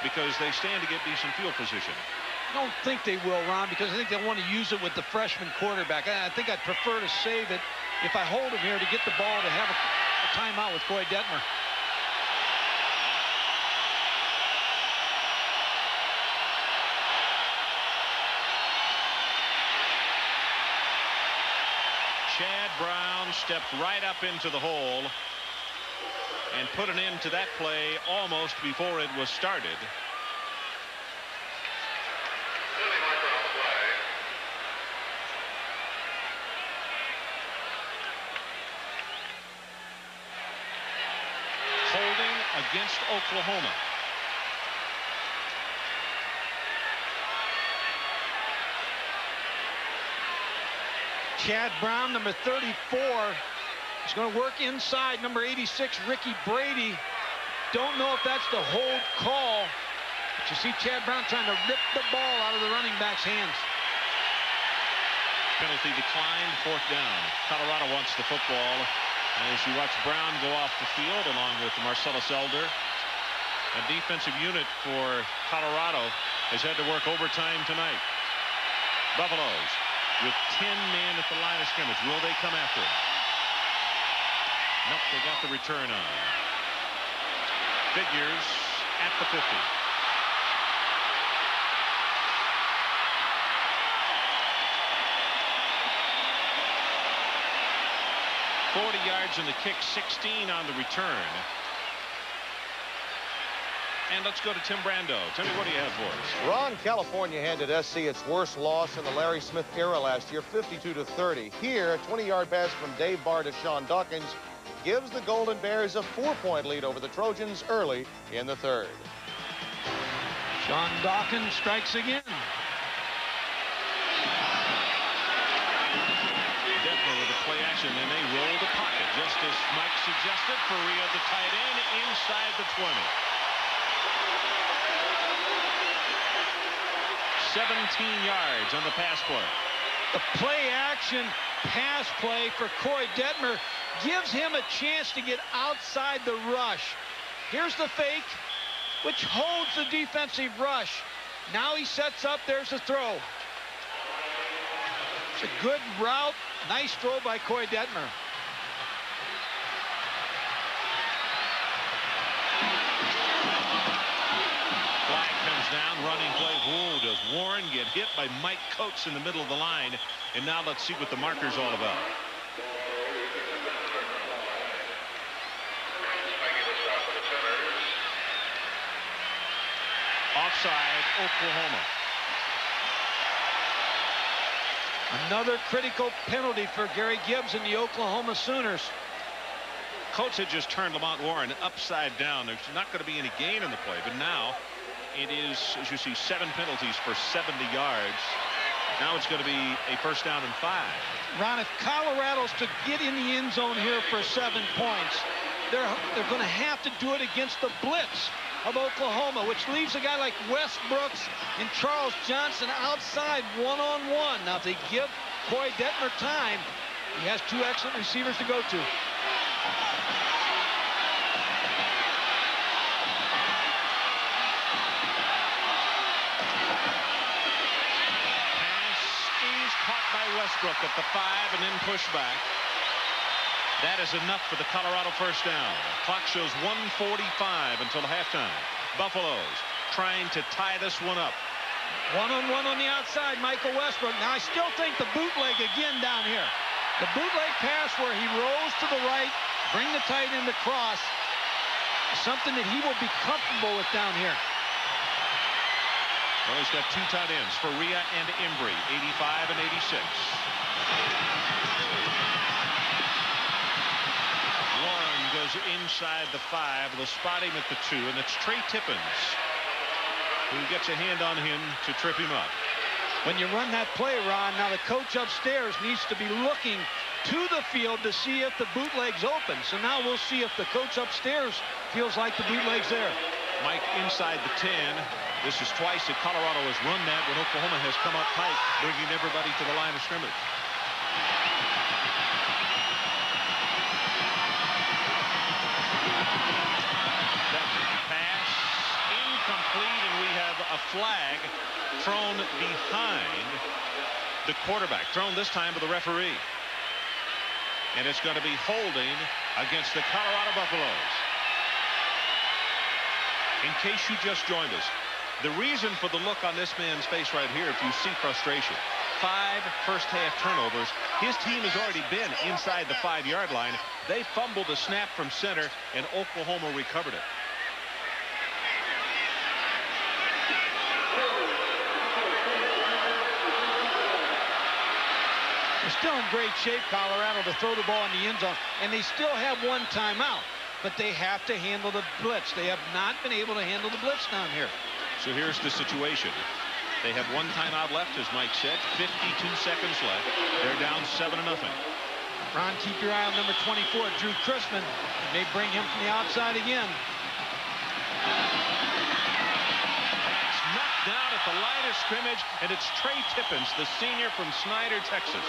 because they stand to get decent field position. I don't think they will, Ron, because I think they'll want to use it with the freshman quarterback. I think I'd prefer to save it if I hold him here to get the ball to have a, a timeout with Koy Detmer. Chad Brown stepped right up into the hole and put an end to that play almost before it was started. Holding against Oklahoma. Chad Brown, number 34, is going to work inside number 86, Ricky Brady. Don't know if that's the hold call. But you see Chad Brown trying to rip the ball out of the running back's hands. Penalty declined, fourth down. Colorado wants the football As you watch Brown go off the field along with Marcellus Elder. A defensive unit for Colorado has had to work overtime tonight. Buffaloes with 10 men at the line of scrimmage. Will they come after him? Nope, they got the return on. Figures at the 50. 40 yards in the kick, 16 on the return. And let's go to Tim Brando. Timmy, what do you have for us? Ron, California handed SC its worst loss in the Larry Smith era last year, 52 to 30. Here, a 20-yard pass from Dave Barr to Sean Dawkins gives the Golden Bears a four-point lead over the Trojans early in the third. Sean Dawkins strikes again. Detmer with a play action, and they roll just as Mike suggested. Fauria, the tight end, inside the 20. 17 yards on the pass play. The play action pass play for Koy Detmer gives him a chance to get outside the rush. Here's the fake, which holds the defensive rush. Now he sets up. There's the throw. It's a good route Nice throw by Koy Detmer. Comes down, running play. Whoa, does Warren get hit by Mike Coates in the middle of the line? And now let's see what the marker's all about. Offside, Oklahoma. Another critical penalty for Gary Gibbs and the Oklahoma Sooners. Coates had just turned Lamont Warren upside down. There's not going to be any gain in the play, but now it is, as you see, seven penalties for 70 yards. Now it's going to be a first down and five. Ron, if Colorado's to get in the end zone here for seven points, they're, they're going to have to do it against the blitz of Oklahoma, which leaves a guy like Wes Brooks and Charles Johnson outside one-on-one. -on -one. Now, if they give Koy Detmer time, he has two excellent receivers to go to. Pass is caught by Westbrook at the five and then pushed back. That is enough for the Colorado first down. Clock shows 145 until halftime. Buffaloes trying to tie this one up. One-on-one -on, -one on the outside, Michael Westbrook. Now, I still think the bootleg again down here. The bootleg pass where he rolls to the right, bring the tight end across, something that he will be comfortable with down here. Well, he's got two tight ends, Fauria and Embry, 85 and 86. goes inside the five. They'll spot him at the two, and it's Trey Tippins who gets a hand on him to trip him up. When you run that play, Ron, now the coach upstairs needs to be looking to the field to see if the bootleg's open. So now we'll see if the coach upstairs feels like the bootleg's there. Mike inside the 10. This is twice that Colorado has run that when Oklahoma has come up tight, bringing everybody to the line of scrimmage. Pass incomplete, and we have a flag thrown behind the quarterback, thrown this time by the referee. And it's going to be holding against the Colorado Buffaloes. In case you just joined us, the reason for the look on this man's face right here, if you see frustration, five first half turnovers. His team has already been inside the five yard line. They fumbled a snap from center, and Oklahoma recovered it. They're still in great shape, Colorado, to throw the ball in the end zone, and they still have one timeout. But they have to handle the blitz. They have not been able to handle the blitz down here. So here's the situation. They have one timeout left, as Mike said. 52 seconds left. They're down 7 to nothing. Ron, keep your eye on number 24, Drew Chrisman. They may bring him from the outside again. It's Knocked down at the line of scrimmage, and it's Trey Tippins, the senior from Snyder, Texas.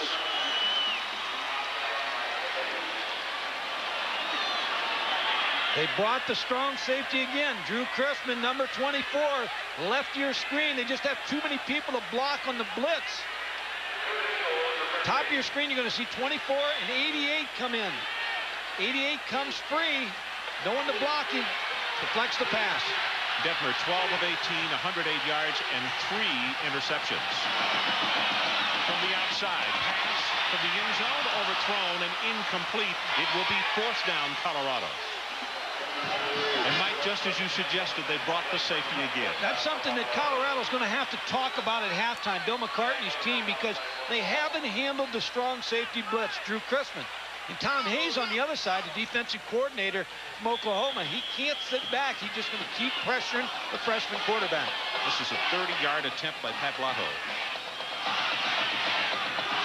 They brought the strong safety again. Drew Chrisman, number 24, left your screen. They just have too many people to block on the blitz. Top of your screen, you're going to see 24 and 88 come in. 88 comes free. No one to block him. Deflects the pass. Detmer 12 of 18, 108 yards, and three interceptions. From the outside, pass from the end zone, overthrown and incomplete. It will be fourth down, Colorado. And Mike, just as you suggested, they brought the safety again. That's something that Colorado's going to have to talk about at halftime, Bill McCartney's team, because they haven't handled the strong safety blitz. Drew Chrisman and Tom Hayes on the other side, the defensive coordinator from Oklahoma, he can't sit back. He's just going to keep pressuring the freshman quarterback. This is a 30-yard attempt by Pat Lotto.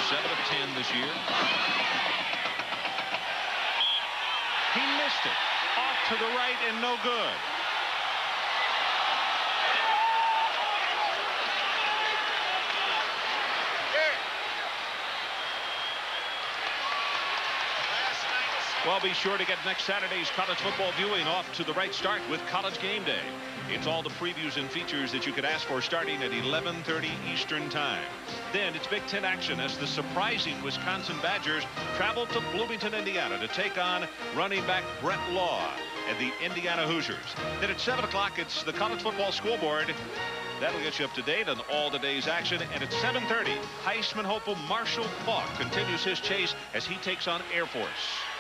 7 of 10 this year. He missed it. To the right and no good. Well, be sure to get next Saturday's college football viewing off to the right start with College Game Day. It's all the previews and features that you could ask for starting at 11.30 Eastern Time. Then it's Big Ten action as the surprising Wisconsin Badgers travel to Bloomington, Indiana to take on running back Brett Law and the Indiana Hoosiers. Then at 7 o'clock, it's the College Football Scoreboard That'll get you up to date on all today's action. And at 7.30, Heisman hopeful Marshall Faulk continues his chase as he takes on Air Force.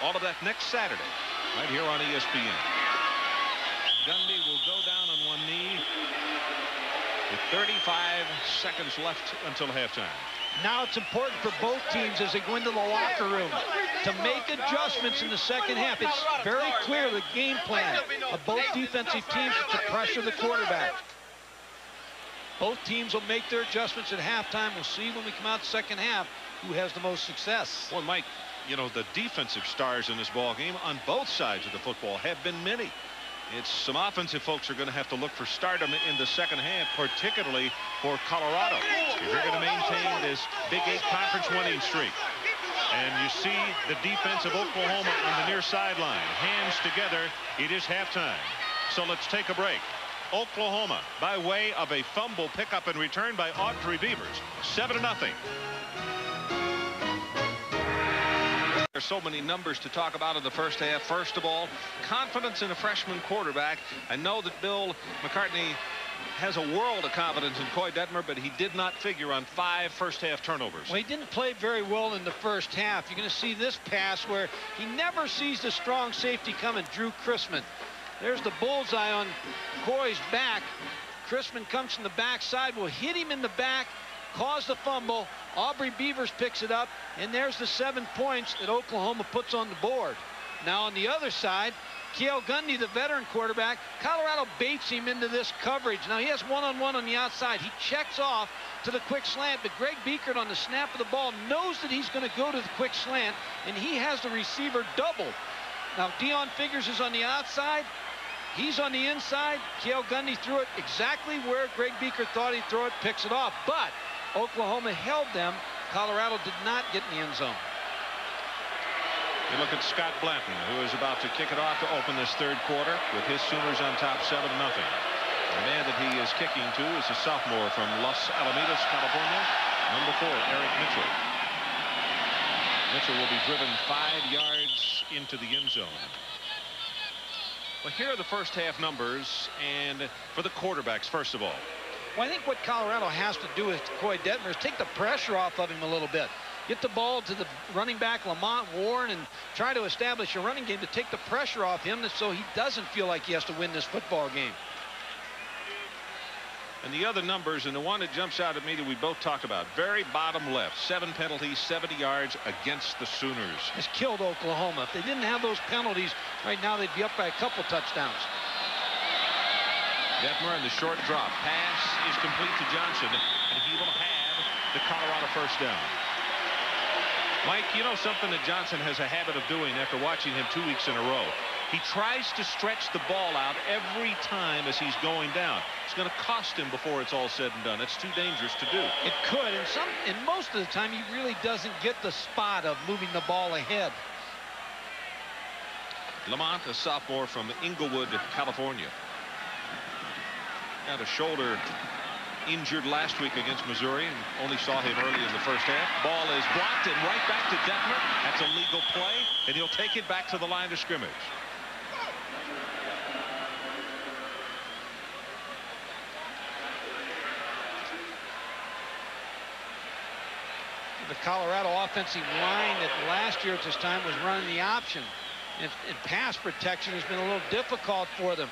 All of that next Saturday, right here on ESPN. Gundy will go down on one knee with 35 seconds left until halftime. Now it's important for both teams as they go into the locker room to make adjustments in the second half. It's very clear the game plan of both defensive teams to pressure the quarterback. Both teams will make their adjustments at halftime. We'll see when we come out second half who has the most success. Well, Mike, you know, the defensive stars in this ball game on both sides of the football have been many. It's some offensive folks are going to have to look for stardom in the second half, particularly for Colorado. If you're going to maintain this Big Eight Conference winning streak. And you see the defense of Oklahoma on the near sideline. Hands together. It is halftime. So let's take a break. Oklahoma by way of a fumble pickup and return by Aubrey Beavers. 7 to nothing. There's so many numbers to talk about in the first half. First of all, confidence in a freshman quarterback. I know that Bill McCartney has a world of confidence in Koy Detmer, but he did not figure on five first half turnovers. Well, he didn't play very well in the first half. You're going to see this pass where he never sees the strong safety coming, Drew Chrisman. There's the bullseye on Koy's back. Chrisman comes from the backside, will hit him in the back, cause the fumble. Aubrey Beavers picks it up, and there's the seven points that Oklahoma puts on the board. Now on the other side, Cale Gundy, the veteran quarterback, Colorado baits him into this coverage. Now he has one-on-one -on, -one on the outside. He checks off to the quick slant, but Greg Biekert on the snap of the ball knows that he's going to go to the quick slant, and he has the receiver doubled. Now Dion Figures is on the outside. He's on the inside. Cale Gundy threw it exactly where Greg Biekert thought he'd throw it, picks it off. But Oklahoma held them. Colorado did not get in the end zone. You look at Scott Blanton, who is about to kick it off to open this third quarter with his Sooners on top 7 nothing. The man that he is kicking to is a sophomore from Los Alamitos, California, number four, Eric Mitchell. Mitchell will be driven five yards into the end zone. Well, here are the first half numbers, and for the quarterbacks, first of all. Well, I think what Colorado has to do with Koy Detmer is take the pressure off of him a little bit. Get the ball to the running back, Lamont Warren, and try to establish a running game to take the pressure off him so he doesn't feel like he has to win this football game. And the other numbers, and the one that jumps out at me that we both talked about, very bottom left, seven penalties, 70 yards against the Sooners. Has killed Oklahoma. If they didn't have those penalties, right now they'd be up by a couple touchdowns. Detmer in the short drop. Pass is complete to Johnson, and he will have the Colorado first down. Mike, you know something that Johnson has a habit of doing after watching him two weeks in a row? He tries to stretch the ball out every time as he's going down. It's going to cost him before it's all said and done. It's too dangerous to do. It could, and some, and most of the time he really doesn't get the spot of moving the ball ahead. Lamont, a sophomore from Inglewood, California. Had a shoulder injured last week against Missouri and only saw him early in the first half. Ball is blocked and right back to Detmer. That's a legal play, and he'll take it back to the line of scrimmage. The Colorado offensive line that last year at this time was running the option. And, and pass protection has been a little difficult for them.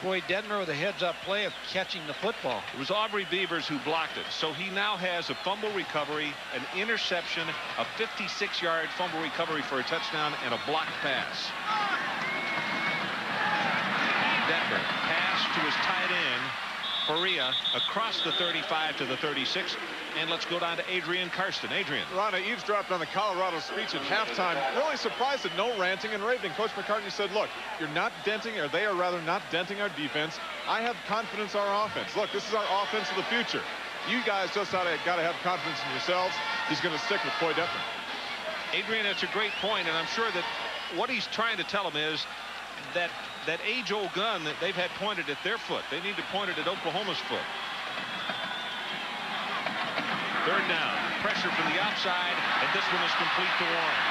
Koy Detmer with a heads-up play of catching the football. It was Aubrey Beavers who blocked it. So he now has a fumble recovery, an interception, a 56-yard fumble recovery for a touchdown, and a blocked pass. Detmer pass to his tight end, Fauria, across the 35 to the 36. And let's go down to Adrian Karsten. Adrian. Ron, I eavesdropped on the Colorado speech at halftime. Really surprised at no ranting and raving. Coach McCartney said, look, you're not denting, or they are rather not denting our defense. I have confidence in our offense. Look, this is our offense of the future. You guys just got to have confidence in yourselves. He's going to stick with Koy Detmer. Adrian, that's a great point, and I'm sure that what he's trying to tell him is that that age-old gun that they've had pointed at their foot. They need to point it at Oklahoma's foot. Third down. Pressure from the outside, and this one is complete to Warren.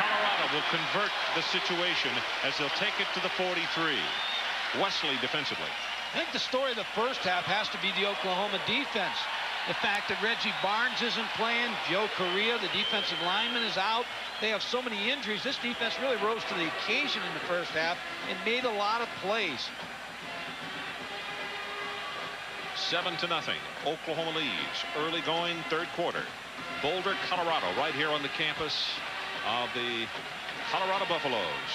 Colorado will convert the situation as they'll take it to the 43. Wesley defensively. I think the story of the first half has to be the Oklahoma defense. The fact that Reggie Barnes isn't playing, Joe Correa, the defensive lineman, is out. They have so many injuries. This defense really rose to the occasion in the first half and made a lot of plays. Seven to nothing. Oklahoma leads. Early going third quarter. Boulder, Colorado, right here on the campus of the Colorado Buffaloes.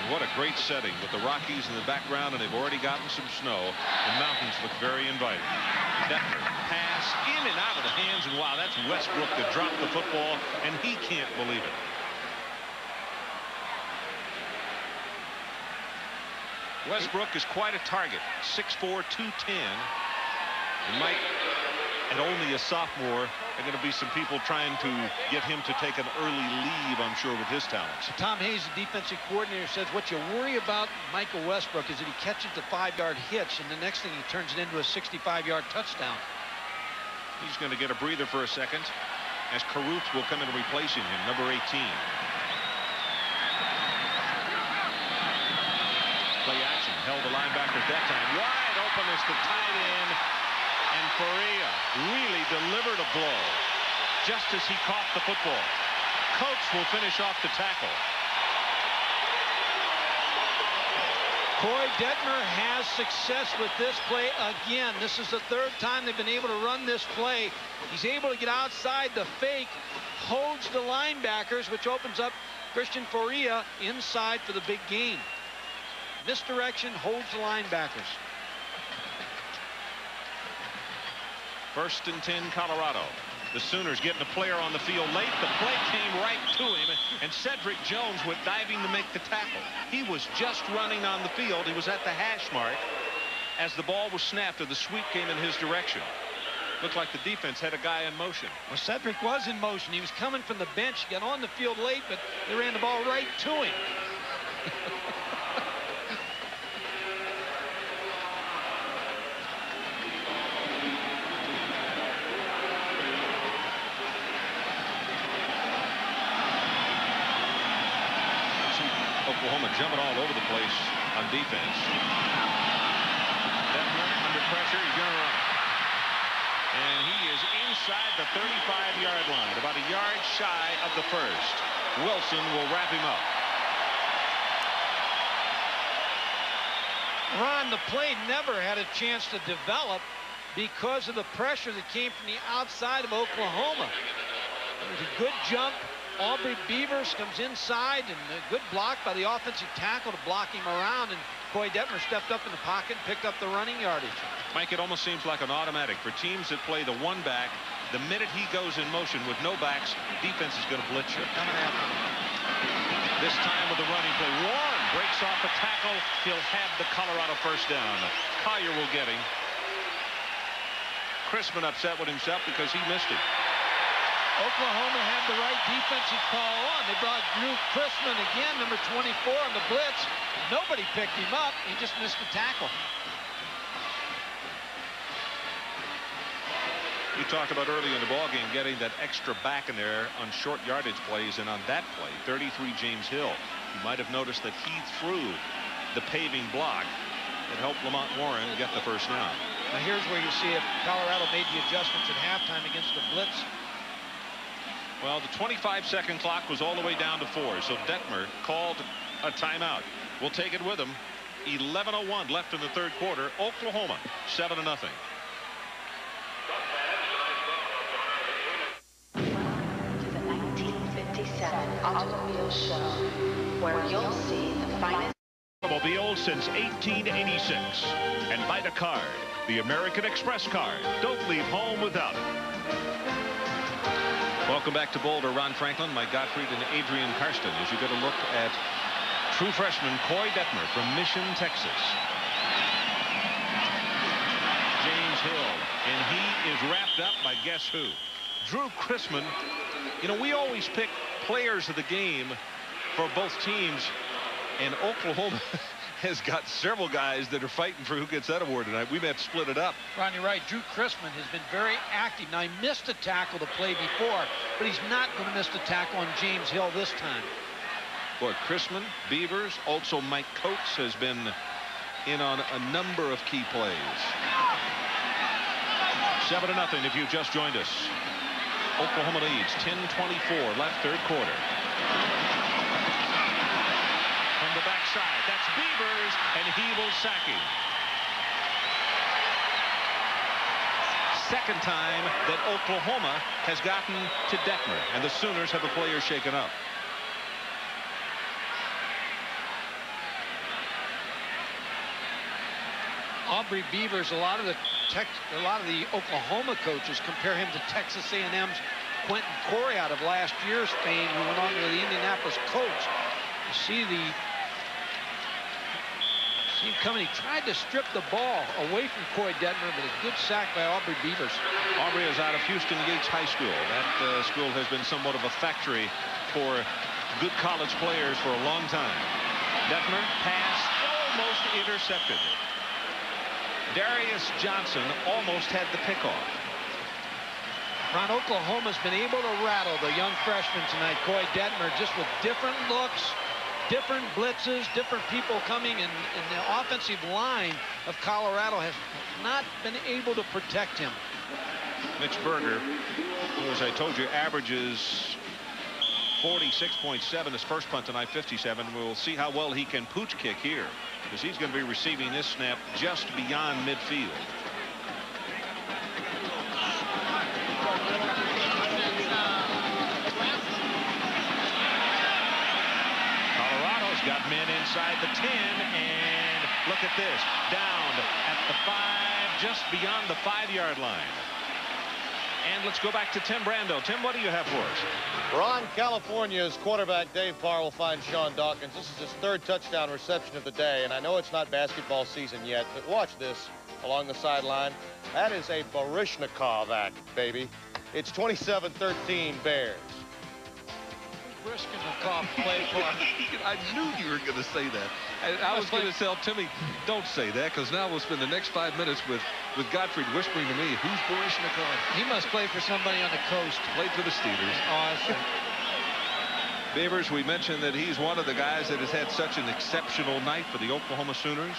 And what a great setting with the Rockies in the background, and they've already gotten some snow. The mountains look very inviting. Detmer pass in and out of the hands, and wow, that's Westbrook that dropped the football, and he can't believe it. Westbrook is quite a target. 6'4", 210. And Mike, at only a sophomore, are going to be some people trying to get him to take an early leave, I'm sure, with his talents. Tom Hayes, the defensive coordinator, says what you worry about Michael Westbrook is that he catches the five-yard hitch, and the next thing he turns it into a 65-yard touchdown. He's going to get a breather for a second as Carruth will come in replacing him, number 18. Play action, held the linebackers that time. Wide open is the tight end, and Fauria really delivered a blow just as he caught the football. Coates will finish off the tackle. Koy Detmer has success with this play again. This is the third time they've been able to run this play. He's able to get outside the fake, holds the linebackers, which opens up Christian Faria inside for the big gain. Misdirection holds the linebackers. First and 10, Colorado. The Sooners getting a player on the field late. The play came right to him, and Cedric Jones went diving to make the tackle. He was just running on the field. He was at the hash mark as the ball was snapped, and the sweep came in his direction. Looked like the defense had a guy in motion. Well, Cedric was in motion. He was coming from the bench, got on the field late, but they ran the ball right to him. Oklahoma jumping all over the place on defense. Under pressure. He's going to run. And he is inside the 35-yard line, about a yard shy of the first. Wilson will wrap him up. Ron, the play never had a chance to develop because of the pressure that came from the outside of Oklahoma. It was a good jump Aubrey Beavers comes inside and a good block by the offensive tackle to block him around and Koy Detmer stepped up in the pocket and picked up the running yardage. Mike, it almost seems like an automatic for teams that play the one back. The minute he goes in motion with no backs, defense is going to blitz you. Coming after him. This time with the running play. Warren breaks off a tackle. He'll have the Colorado first down. Collier will get him. Chrisman upset with himself because he missed it. Oklahoma had the right defensive call on. They brought Drew Chrisman again, number 24 on the blitz. Nobody picked him up. He just missed the tackle. You talked about early in the ball game getting that extra back in there on short yardage plays, and on that play, 33 James Hill. You might have noticed that he threw the paving block that helped Lamont Warren get the first down. Now here's where you see if Colorado made the adjustments at halftime against the blitz. Well, the 25-second clock was all the way down to four, so Detmer called a timeout. We'll take it with him. 11:01 left in the third quarter. Oklahoma seven to nothing. Automobile Show, where you'll see the finest Automobile since 1886. And by the card, the American Express card. Don't leave home without it. Welcome back to Boulder. Ron Franklin, Mike Gottfried, and Adrian Karsten as you get a look at true freshman Koy Detmer from Mission, Texas. James Hill, and he is wrapped up by guess who? Drew Chrisman. You know, we always pick players of the game for both teams, and Oklahoma has got several guys that are fighting for who gets that award tonight. We may have to split it up. Ron, you're right. Drew Chrisman has been very active. Now, he missed a tackle the play before, but he's not going to miss the tackle on James Hill this time. Boy, Chrisman, Beavers, also Mike Coates has been in on a number of key plays. Seven to nothing if you've just joined us. Oklahoma leads 10-24 left third quarter. From that's Beavers, and he will sack him. Second time that Oklahoma has gotten to Detmer, and the Sooners have a player shaken up. Aubrey Beavers, a lot of the Tex a lot of the Oklahoma coaches compare him to Texas A&M's Quentin Coryatt of last year's fame, who went on to the Indianapolis Colts. You see the see him coming. He tried to strip the ball away from Koy Detmer, but a good sack by Aubrey Beavers. Aubrey is out of Houston Yates High School. That uh, school has been somewhat of a factory for good college players for a long time. Detmer pass almost intercepted. Darius Johnson almost had the pickoff. Ron, Oklahoma's been able to rattle the young freshman tonight, Koy Detmer, just with different looks, different blitzes, different people coming, and, and the offensive line of Colorado has not been able to protect him. Mitch Berger, who, as I told you, averages 46.7 his first punt tonight, 57. We'll see how well he can pooch kick here because he's going to be receiving this snap just beyond midfield. Colorado's got men inside the 10 and look at this down at the five just beyond the five yard line. And let's go back to Tim Brando. Tim, what do you have for us? Ron, California's quarterback Dave Barr will find Sean Dawkins. This is his third touchdown reception of the day, and I know it's not basketball season yet, but watch this along the sideline. That is a Baryshnikov act, baby. It's 27-13 Bears. Baryshnikov played for. I knew you were going to say that. And I was going to tell Timmy, don't say that, because now we'll spend the next five minutes with, with Gottfried whispering to me, who's Baryshnikov? He must play for somebody on the coast. Played for the Steelers. Oh, awesome. Beavers, we mentioned that he's one of the guys that has had such an exceptional night for the Oklahoma Sooners.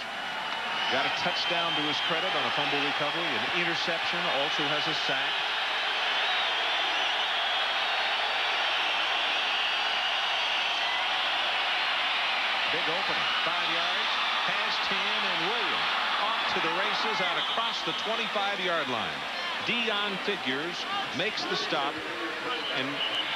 Got a touchdown to his credit on a fumble recovery, an interception, also has a sack. Big opening, five yards, has 10, and Williams off to the races out across the 25-yard line. Deon Figures makes the stop, and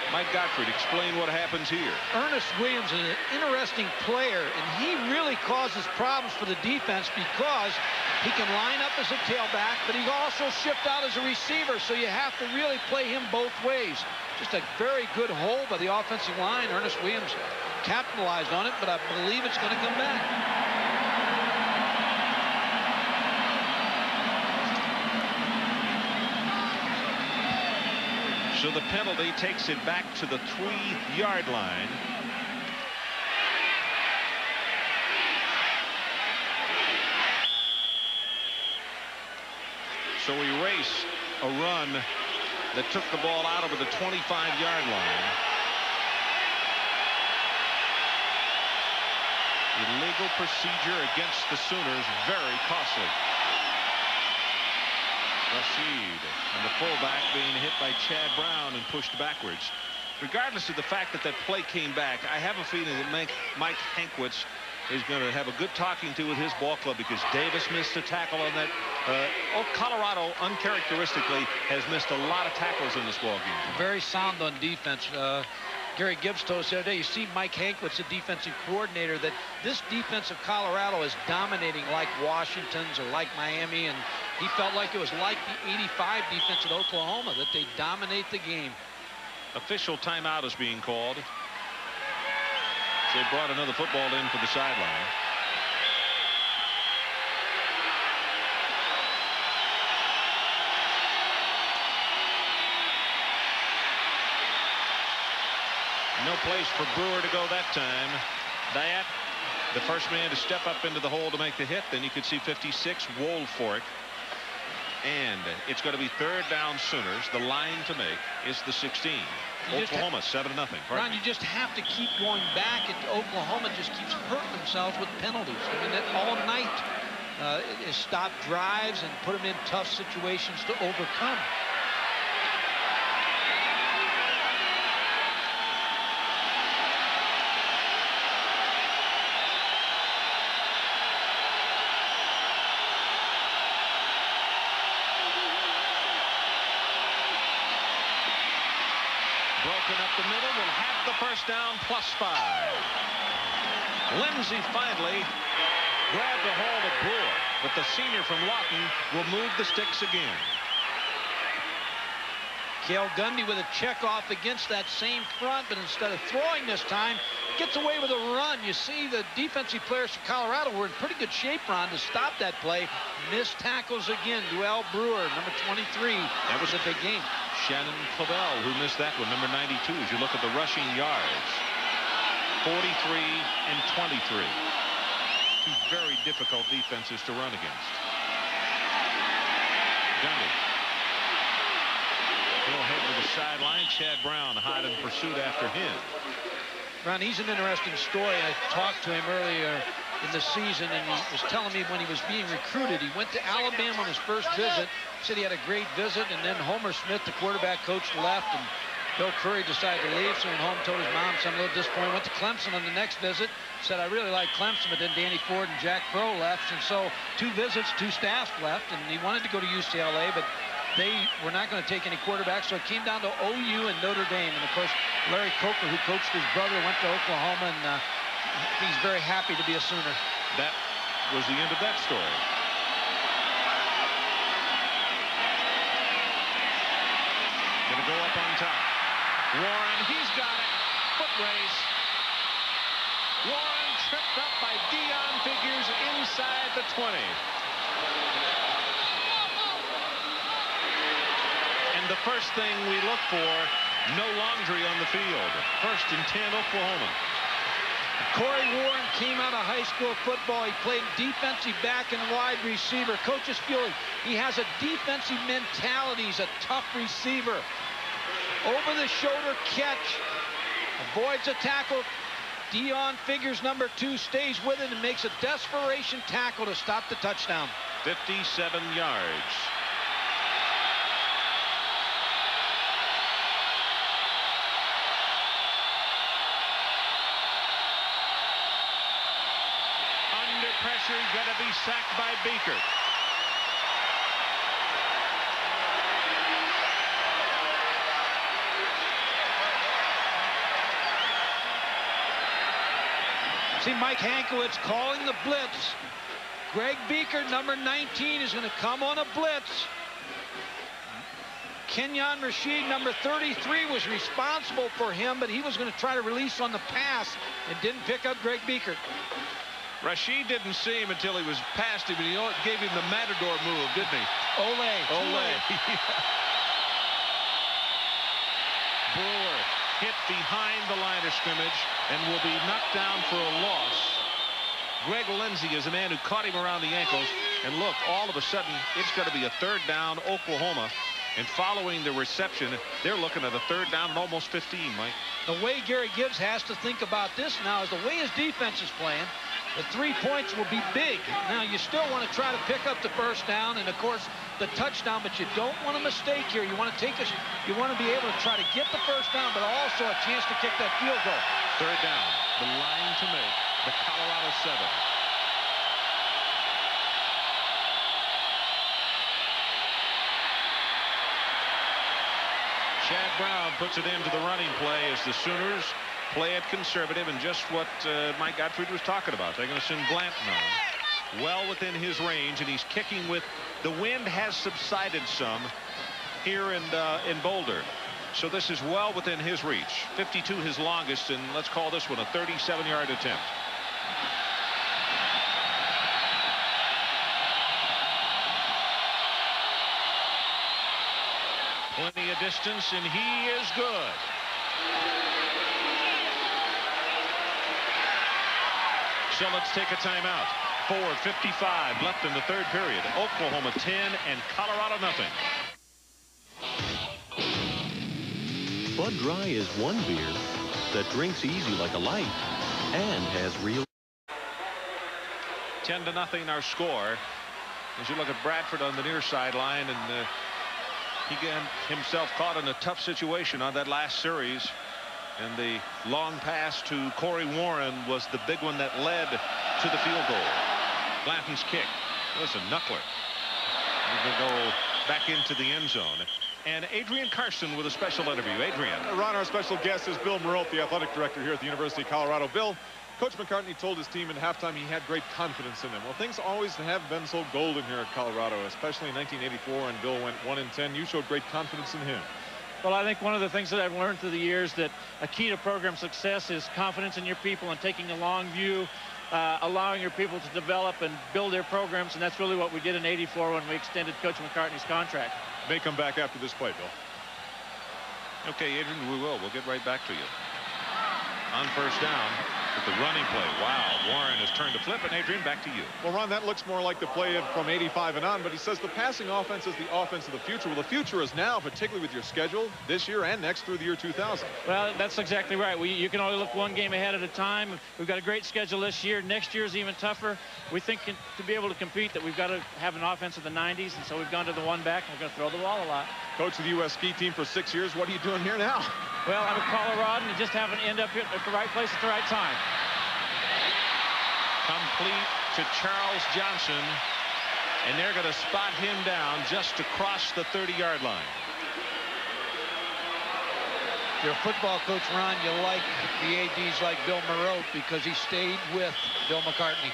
Mike Gottfried, explain what happens here. Ernest Williams is an interesting player, and he really causes problems for the defense because he can line up as a tailback, but he also shift out as a receiver, so you have to really play him both ways. Just a very good hold by the offensive line. Ernest Williams capitalized on it, but I believe it's going to come back. So the penalty takes it back to the three-yard line. So we race a run that took the ball out over the 25-yard line. Illegal procedure against the Sooners, very costly. Rasheed and the fullback being hit by Chad Brown and pushed backwards. Regardless of the fact that that play came back, I have a feeling that Mike, Mike Hankwitz is going to have a good talking to with his ball club because Davis missed a tackle on that. Uh, oh, Colorado, uncharacteristically, has missed a lot of tackles in this ball game. Very sound on defense. Uh, Gary Gibbs told us the other day, you see Mike Hankwitz, the defensive coordinator, that this defense of Colorado is dominating like Washington's or like Miami, and he felt like it was like the 85 defense at Oklahoma, that they dominate the game. Official timeout is being called. They brought another football in for the sideline. No place for Brewer to go that time. That, the first man to step up into the hole to make the hit. Then you could see 56, Woolfork. And it's going to be third down Sooners. The line to make is the 16. You Oklahoma, 7 to nothing. Ron, me. you just have to keep going back. And Oklahoma just keeps hurting themselves with penalties. I mean, that all night uh, it- it stopped drives and put them in tough situations to overcome. Broken up the middle will have the first down plus five. Lindsey finally grabbed a hold of Brewer, but the senior from Lawton will move the sticks again. Cale Gundy with a check off against that same front, but instead of throwing this time, gets away with a run. You see the defensive players for Colorado were in pretty good shape, Ron, to stop that play. Missed tackles again. Dewell Brewer, number 23. That was a big game. Shannon Clavelle, who missed that one, number 92, as you look at the rushing yards. 43 and 23. Two very difficult defenses to run against. Gundy. He'll head to the sideline. Chad Brown hot in pursuit after him. Ron, he's an interesting story. I talked to him earlier in the season, and he was telling me when he was being recruited, he went to Alabama on his first visit, said he had a great visit, and then Homer Smith, the quarterback coach, left, and Bill Curry decided to leave, so went home, told his mom, so I'm a little disappointed. Went to Clemson on the next visit, said I really like Clemson, but then Danny Ford and Jack Crowe left, and so two visits, two staffs left, and he wanted to go to UCLA, but they were not going to take any quarterbacks, so it came down to OU and Notre Dame. And of course, Larry Coker, who coached his brother, went to Oklahoma, and uh, he's very happy to be a Sooner. That was the end of that story. Gonna go up on top. Warren, he's got it. Foot race. Warren tripped up by Deon Figures inside the 20. The first thing we look for, no laundry on the field. First and 10, Oklahoma. Corey Warren came out of high school football. He played defensive back and wide receiver. Coaches feel he has a defensive mentality. He's a tough receiver. Over the shoulder catch. Avoids a tackle. Deon Figures number two, stays with it and makes a desperation tackle to stop the touchdown. 57 yards. Going to be sacked by Biekert. See Mike Hankwitz calling the blitz. Greg Biekert, number 19, is going to come on a blitz. Kenyon Rasheed, number 33, was responsible for him, but he was going to try to release on the pass and didn't pick up Greg Biekert. Rasheed didn't see him until he was past him, and he gave him the matador move, didn't he? Ole. Ole. Brewer hit behind the line of scrimmage and will be knocked down for a loss. Greg Lindsey is the man who caught him around the ankles. And look, all of a sudden, it's going to be a third down Oklahoma. And following the reception, they're looking at a third down and almost 15, Mike. The way Gary Gibbs has to think about this now is the way his defense is playing, the three points will be big. Now, you still want to try to pick up the first down and, of course, the touchdown, but you don't want a mistake here. You want to take a, you want to be able to try to get the first down, but also a chance to kick that field goal. Third down, the line to make, the Colorado 7. Brown puts it into the running play as the Sooners play it conservative and just what uh, Mike Gottfried was talking about. They're going to send Blanton on. Well within his range, and he's kicking with the wind has subsided some here in, uh, in Boulder. So this is well within his reach. 52 his longest, and let's call this one a 37-yard attempt. Plenty of distance, and he is good. So let's take a timeout. 4.55 left in the third period. Oklahoma 10 and Colorado nothing. Bud Dry is one beer that drinks easy like a light and has real 10 to nothing our score as you look at Bradford on the near sideline and uh, he got himself caught in a tough situation on that last series and the long pass to Corey Warren was the big one that led to the field goal. Blanton's kick was a knuckler. He to go back into the end zone. And Adrian Karsten with a special interview. Adrian. Ron, our special guest is Bill Marolt, the athletic director here at the University of Colorado. Bill, Coach McCartney told his team at halftime he had great confidence in them. Well, things always have been so golden here at Colorado, especially in 1984 and Bill went 1 in 10. You showed great confidence in him. Well, I think one of the things that I've learned through the years that a key to program success is confidence in your people and taking a long view, uh, allowing your people to develop and build their programs, and that's really what we did in 84 when we extended Coach McCartney's contract. May come back after this play, Bill. Okay, Adrian, we will. We'll get right back to you. On first down, the running play. Wow, Warren has turned to flip, and Adrian, back to you. Well, Ron, that looks more like the play from 85 and on, but he says the passing offense is the offense of the future. Well, the future is now, particularly with your schedule this year and next through the year 2000. Well, that's exactly right. We, you can only look one game ahead at a time. We've got a great schedule this year. Next year is even tougher. We think to be able to compete that we've got to have an offense of the 90s, and so we've gone to the one back, and we're going to throw the ball a lot. Coach of the U.S. ski team for six years. What are you doing here now? Well, I'm a Colorado, and just haven't end up at the right place at the right time complete to Charles Johnson. And they're going to spot him down just across the 30-yard line. Your football coach, Ron, you like the ADs like Bill Marolt because he stayed with Bill McCartney.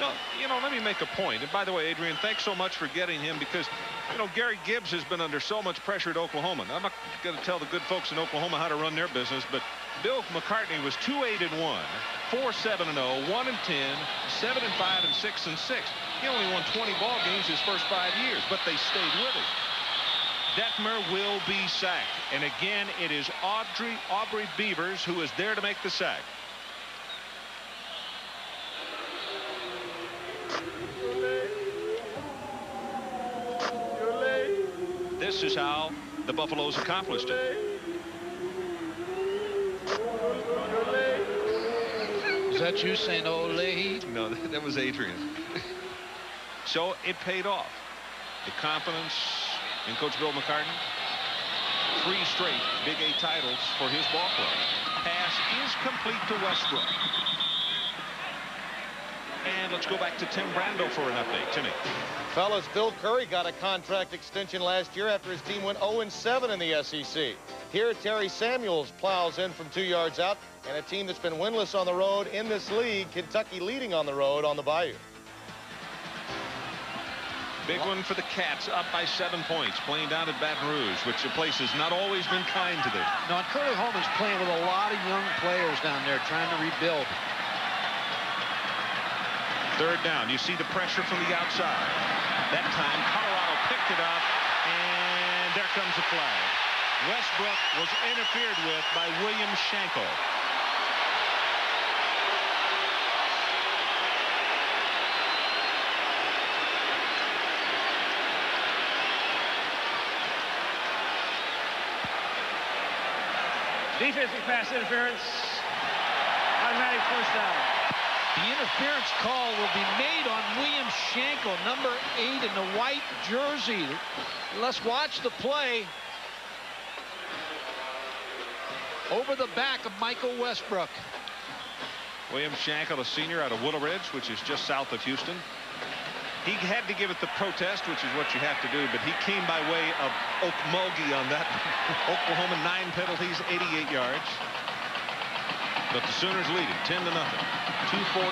No, you know, let me make a point. And by the way, Adrian, thanks so much for getting him because, you know, Gary Gibbs has been under so much pressure at Oklahoma. Now, I'm not going to tell the good folks in Oklahoma how to run their business, but Bill McCartney was 2-8 and 1, 4-7 and 0, 1 and 10, 7 and 5 and 6 and 6. He only won 20 ball games his first five years, but they stayed with him. Detmer will be sacked. And again, it is Audrey Aubrey Beavers who is there to make the sack. This is how the Buffaloes accomplished it. Is that you saying oh, ole? No, that was Adrian. so it paid off. The confidence in Coach Bill McCartney. Three straight Big Eight titles for his ball club. Pass is complete to Westbrook. And let's go back to Tim Brando for an update. Timmy. Fellas, Bill Curry got a contract extension last year after his team went 0-7 in the SEC. Here, Terry Samuels plows in from two yards out, and a team that's been winless on the road in this league, Kentucky leading on the road on the Bayou. Big one for the Cats, up by seven points, playing down at Baton Rouge, which the place has not always been kind to them. No, and Curley Hallman's playing with a lot of young players down there trying to rebuild. Third down. You see the pressure from the outside. That time, Colorado picked it up, and there comes a flag. Westbrook was interfered with by William Schenkel. Defensive pass interference. Automatic first down. The interference call will be made on William Schenkel, number eight in the white jersey. Let's watch the play. Over the back of Michael Westbrook. William Schenkel, a senior out of Willow Ridge, which is just south of Houston. He had to give it the protest, which is what you have to do, but he came by way of Okmulgee on that. Oklahoma, nine penalties, 88 yards. But the Sooners lead it 10 to nothing. 2.43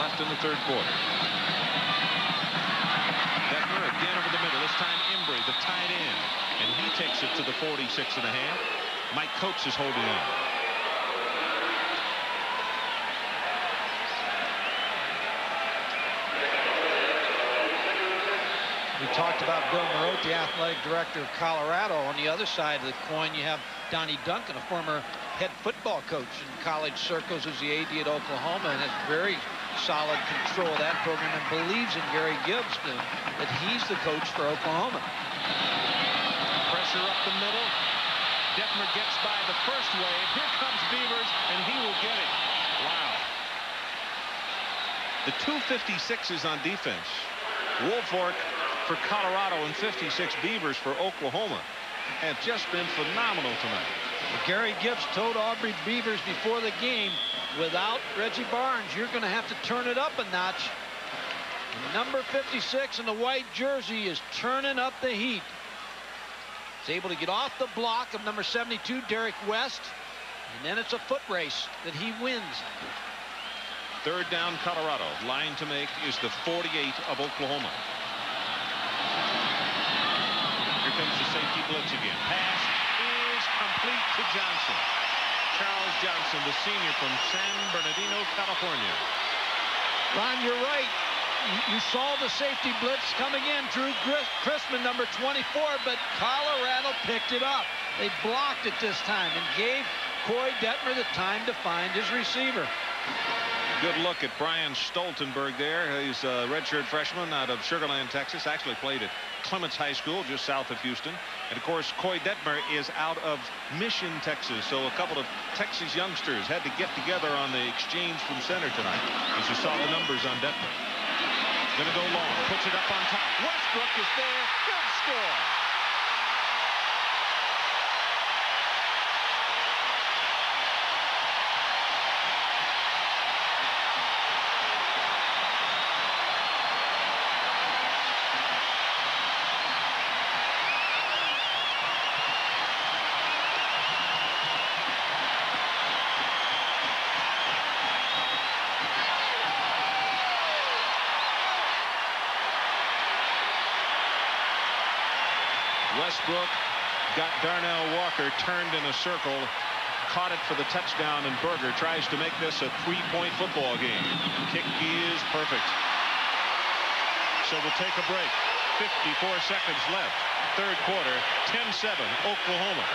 left in the third quarter. Detmer again over the middle. This time Embry, the tight end. And he takes it to the 46 and a half. Mike Coates is holding on. We talked about Bill Marolt, the athletic director of Colorado. On the other side of the coin, you have Donnie Duncan, a former head football coach in college circles who's the AD at Oklahoma and has very solid control of that program and believes in Gary Gibbs that he's the coach for Oklahoma. Pressure up the middle. Detmer gets by the first wave. Here comes Beavers, and he will get it. Wow. The 256s on defense. Woolfork for Colorado and 56 Beavers for Oklahoma have just been phenomenal tonight. Gary Gibbs told Aubrey Beavers before the game, without Reggie Barnes, you're going to have to turn it up a notch. Number 56 in the white jersey is turning up the heat. He's able to get off the block of number 72, Derek West, and then it's a foot race that he wins. Third down, Colorado. Line to make is the 48 of Oklahoma. Here comes the safety blitz again. Pass is complete to Johnson. Charles Johnson, the senior from San Bernardino, California. Ron, you're right. You, saw the safety blitz coming in. Drew Chrisman, number 24, but Colorado picked it up. They blocked it this time and gave Koy Detmer the time to find his receiver. Good look at Brian Stoltenberg there. He's a redshirt freshman out of Sugarland, Texas. Actually played at Clements High School just south of Houston. And of course, Koy Detmer is out of Mission, Texas. So a couple of Texas youngsters had to get together on the exchange from center tonight. As you saw the numbers on Detmer. Gonna go long, puts it up on top. Westbrook is there, good score. Westbrook got Turned in a circle, caught it for the touchdown, and Berger tries to make this a three-point football game. Kick is perfect. So we'll take a break. 54 seconds left. Third quarter, 10-7, Oklahoma.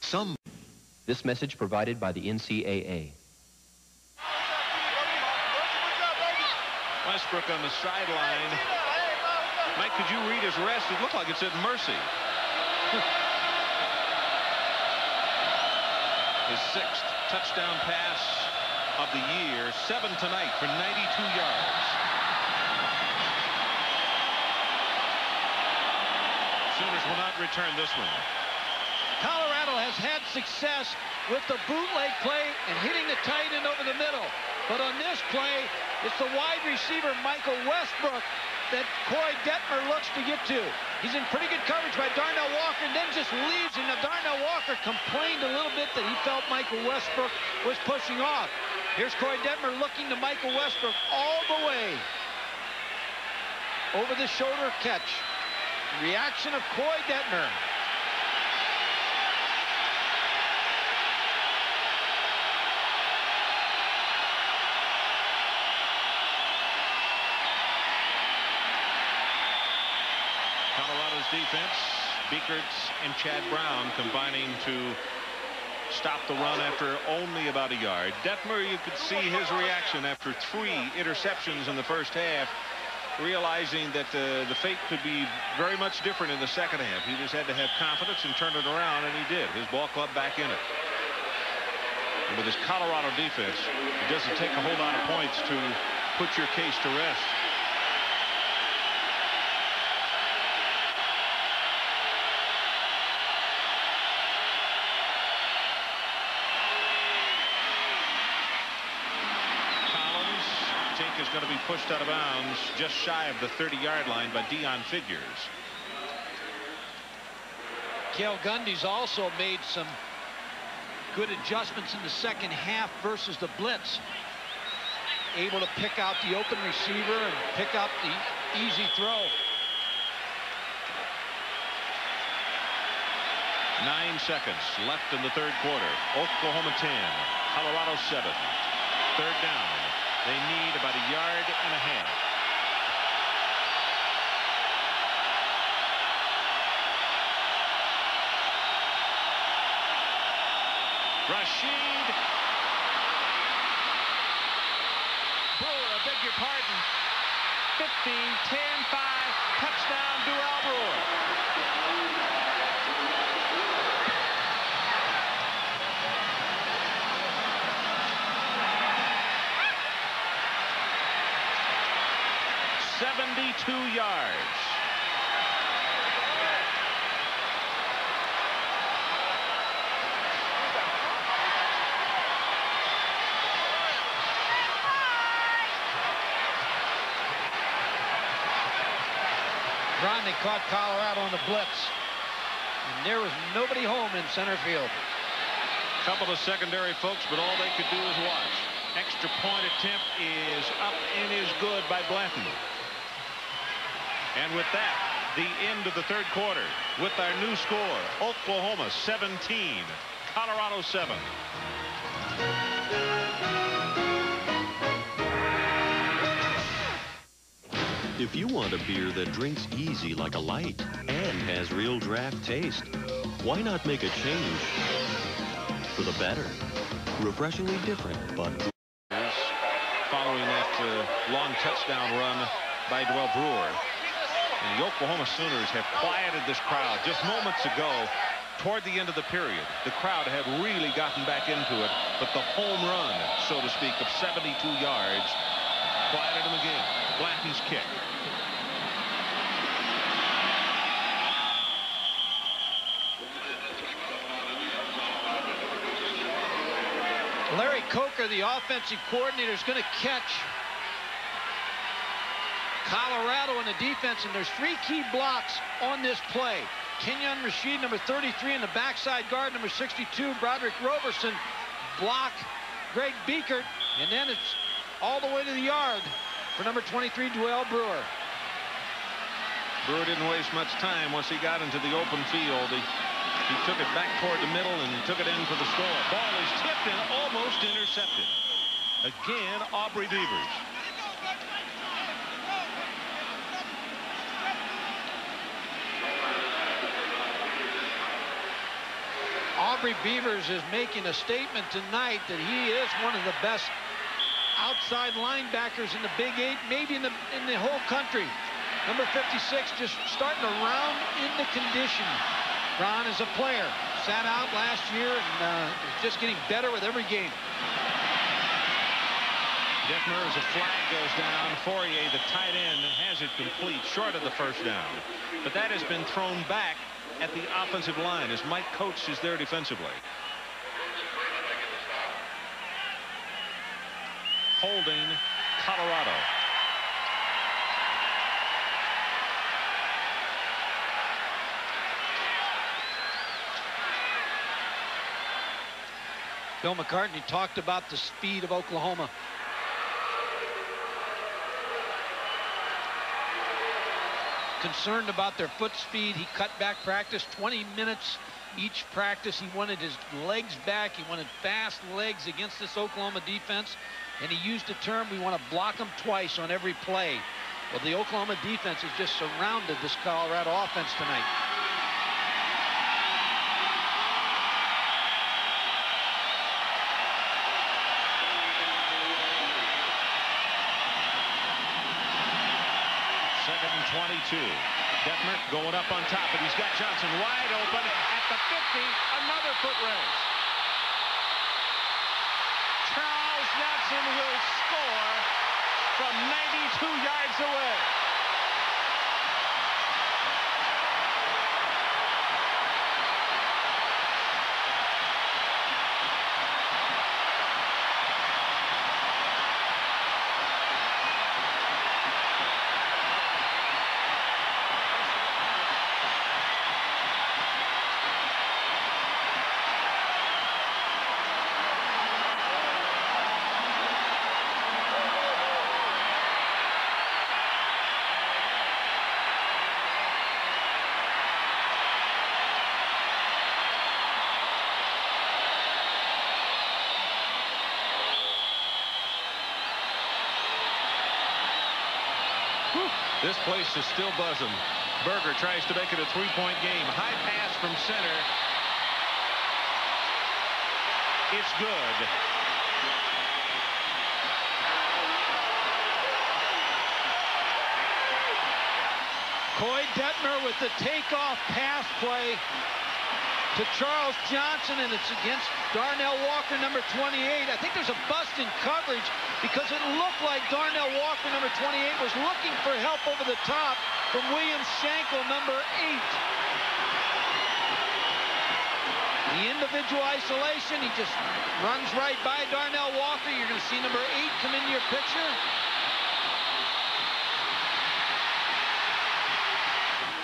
Some. This message provided by the NCAA. Westbrook on the sideline. Mike, could you read his rest? It looked like it said mercy. his sixth touchdown pass of the year. Seven tonight for 92 yards. Sooners will not return this one. Colorado has had success with the bootleg play and hitting the tight end over the middle. But on this play, it's the wide receiver, Michael Westbrook, that Koy Detmer looks to get to. He's in pretty good coverage by Darnell Walker and then just leaves And Now, Darnell Walker complained a little bit that he felt Michael Westbrook was pushing off. Here's Koy Detmer looking to Michael Westbrook all the way. Over the shoulder catch. Reaction of Koy Detmer. Colorado's defense, Biekert and Chad Brown combining to stop the run after only about a yard. Detmer, you could see his reaction after three interceptions in the first half, realizing that uh, the fate could be very much different in the second half. He just had to have confidence and turn it around, and he did. His ball club back in it. And with his Colorado defense, it doesn't take a whole lot of points to put your case to rest. is going to be pushed out of bounds just shy of the 30-yard line by Deon Figures. Cale Gundy's also made some good adjustments in the second half versus the blitz. Able to pick out the open receiver and pick up the easy throw. Nine seconds left in the third quarter. Oklahoma 10, Colorado 7. Third down. They need about a yard and a half. Rasheed Brewer, I beg your pardon. 15, 10, 5, touchdown, Dewell Brewer. 72 yards. Rodney caught Colorado on the blitz. And there was nobody home in center field. Couple of secondary folks, but all they could do is watch. Extra point attempt is up and is good by Blanton. And with that, the end of the third quarter with our new score, Oklahoma 17, Colorado 7. If you want a beer that drinks easy like a light and has real draft taste, why not make a change for the better? Refreshingly different, but... Following that uh, long touchdown run by Dewell Brewer. And the Oklahoma Sooners have quieted this crowd just moments ago toward the end of the period. The crowd had really gotten back into it, but the home run, so to speak, of 72 yards quieted them again. Blanton's kick. Larry Coker, the offensive coordinator, is going to catch Colorado in the defense, and there's three key blocks on this play. Kenyon Rasheed, number 33, in the backside guard, number 62, Broderick Roberson, block Greg Biekert, and then it's all the way to the yard for number 23, Dewell Brewer. Brewer didn't waste much time once he got into the open field. He, he took it back toward the middle and took it in for the score. Ball is tipped and almost intercepted. Again, Aubrey Beavers. Aubrey Beavers is making a statement tonight that he is one of the best outside linebackers in the Big Eight, maybe in the in the whole country. Number 56 just starting to round into condition. Ron is a player. Sat out last year and uh, is just getting better with every game. Detmer as a flag goes down. Fauria, the tight end, has it complete, short of the first down. But that has been thrown back at the offensive line as Mike Coates is there defensively. Holding Colorado. Bill McCartney talked about the speed of Oklahoma. Concerned about their foot speed, he cut back practice 20 minutes each practice. He wanted his legs back. He wanted fast legs against this Oklahoma defense. And he used the term, we want to block them twice on every play. Well, the Oklahoma defense has just surrounded this Colorado offense tonight. Second and 22. Detmer going up on top, and he's got Johnson wide open at the 50. Another foot race. Charles Johnson will score from 92 yards away. This place is still buzzing. Berger tries to make it a three-point game. High pass from center. It's good. Koy Detmer with the takeoff pass play to Charles Johnson, and it's against Darnell Walker, number 28. I think there's a bust in coverage because it looked like Darnell Walker, number 28, was looking for help over the top from William Shankle, number 8. The individual isolation, he just runs right by Darnell Walker. You're going to see number 8 come into your picture.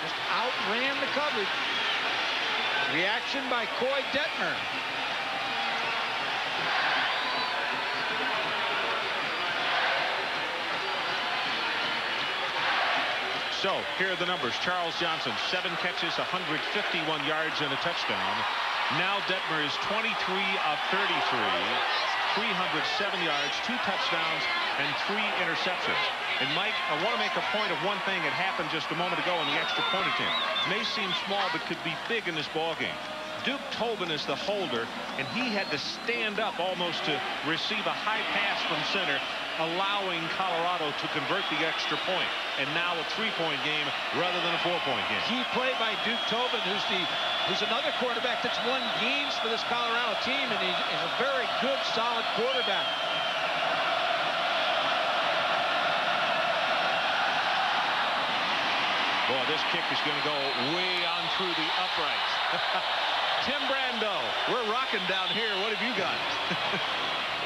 Just outran the coverage. Reaction by Koy Detmer. So here are the numbers. Charles Johnson, seven catches, 151 yards and a touchdown. Now Detmer is 23 of 33, 307 yards, two touchdowns, and three interceptions. And Mike, I want to make a point of one thing that happened just a moment ago in the extra point attempt. May seem small, but could be big in this ball game. Duke Tobin is the holder, and he had to stand up almost to receive a high pass from center, allowing Colorado to convert the extra point. And now a three-point game rather than a four-point game. Key play by Duke Tobin, who's the who's another quarterback that's won games for this Colorado team, and he's, he's a very good, solid quarterback. Boy, this kick is going to go way on through the uprights. Tim Brando, we're rocking down here. What have you got?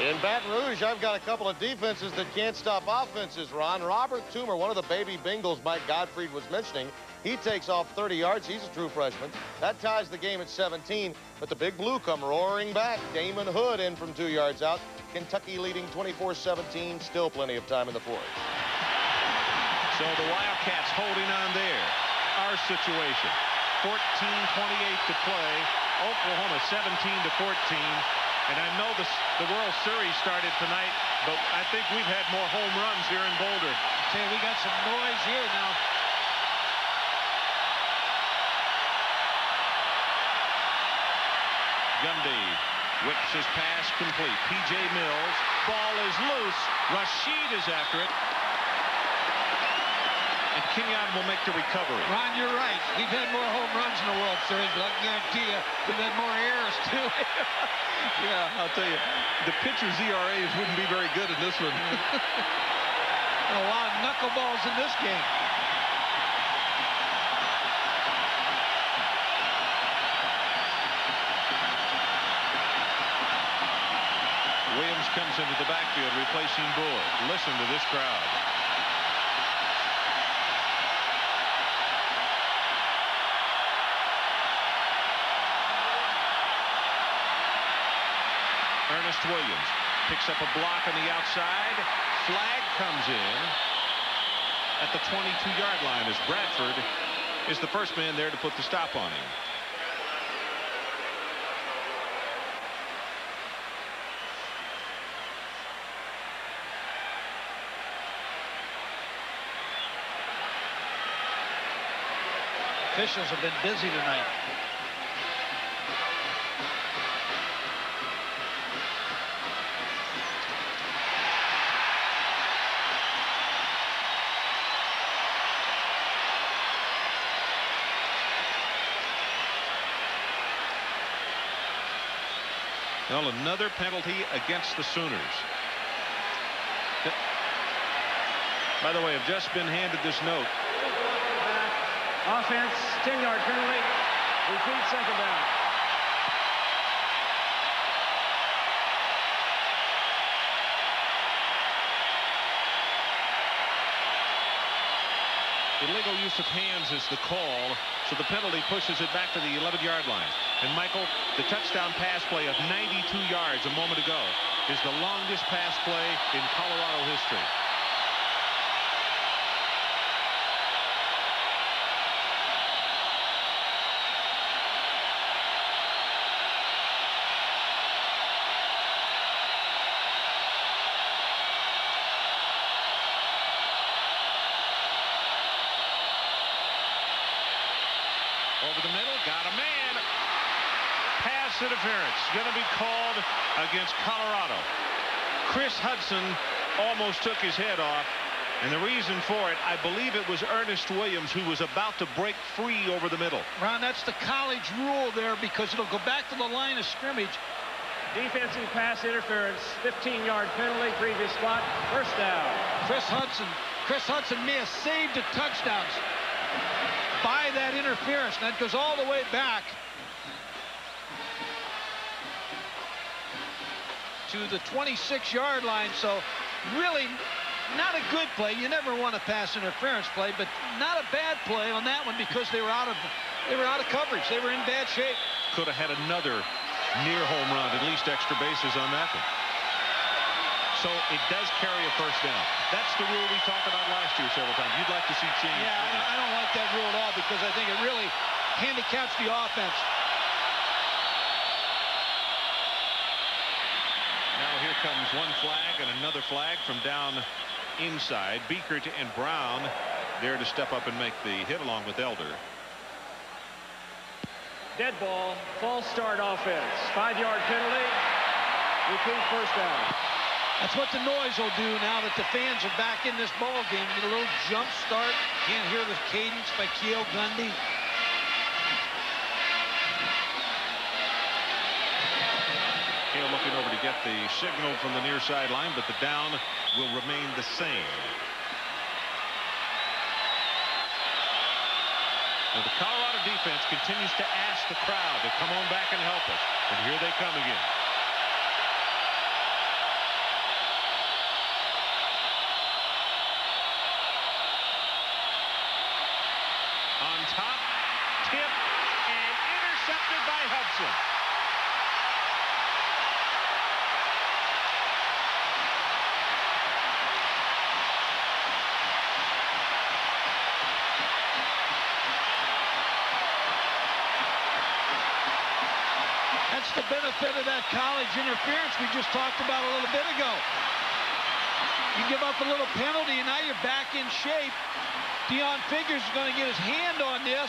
In Baton Rouge, I've got a couple of defenses that can't stop offenses, Ron. Robert Toomer, one of the baby Bengals Mike Gottfried was mentioning, he takes off 30 yards. He's a true freshman. That ties the game at 17, but the Big Blue come roaring back. Damon Hood in from two yards out. Kentucky leading 24-17. Still plenty of time in the fourth. So the Wildcats holding on there. Our situation. 14-28 to play. Oklahoma 17 to 14. And I know this, the World Series started tonight, but I think we've had more home runs here in Boulder. Okay, we got some noise here now. Gundy whips his pass complete. P.J. Mills. Ball is loose. Rasheed is after it. And Kenyon will make the recovery. Ron, you're right. We've had more home runs in the World Series, but I can guarantee you we've had more errors, too. yeah, I'll tell you, the pitcher's ERAs wouldn't be very good in this one. a lot of knuckleballs in this game. Williams comes into the backfield replacing Bull. Listen to this crowd. Williams picks up a block on the outside. Flag comes in at the 22-yard line as Bradford is the first man there to put the stop on him. Officials have been busy tonight. Well, another penalty against the Sooners. By the way, I've just been handed this note. Offense, 10-yard penalty. Repeat second down. Illegal use of hands is the call, so the penalty pushes it back to the 11-yard line. And Michael, the touchdown pass play of 92 yards a moment ago is the longest pass play in Colorado history. Over the middle, got a man. Pass interference going to be called against Colorado. Chris Hudson almost took his head off. And the reason for it, I believe it was Ernest Williams who was about to break free over the middle. Ron, that's the college rule there because it'll go back to the line of scrimmage. Defensive pass interference, 15-yard penalty, previous spot, first down. Chris Hudson, Chris Hudson may have saved a touchdown by that interference. That goes all the way back to the 26-yard line. So really not a good play. You never want a pass interference play, but not a bad play on that one because they were out of they were out of coverage. They were in bad shape. Could have had another near home run, at least extra bases on that one. So it does carry a first down. That's the rule we talked about last year several times. You'd like to see change. Yeah, I don't, I don't like that rule at all because I think it really handicaps the offense. Now here comes one flag and another flag from down inside. Biekert and Brown there to step up and make the hit along with Elder. Dead ball, false start offense. Five-yard penalty. Repeat first down. That's what the noise will do now that the fans are back in this ball game. Get a little jump start. Can't hear the cadence by Cale Gundy. Get the signal from the near sideline, but the down will remain the same. Now the Colorado defense continues to ask the crowd to come on back and help us. And here they come again. On top, tip, and intercepted by Hudson. That's benefit of that college interference we just talked about a little bit ago. You give up a little penalty, and now you're back in shape. Deon Figures is going to get his hand on this.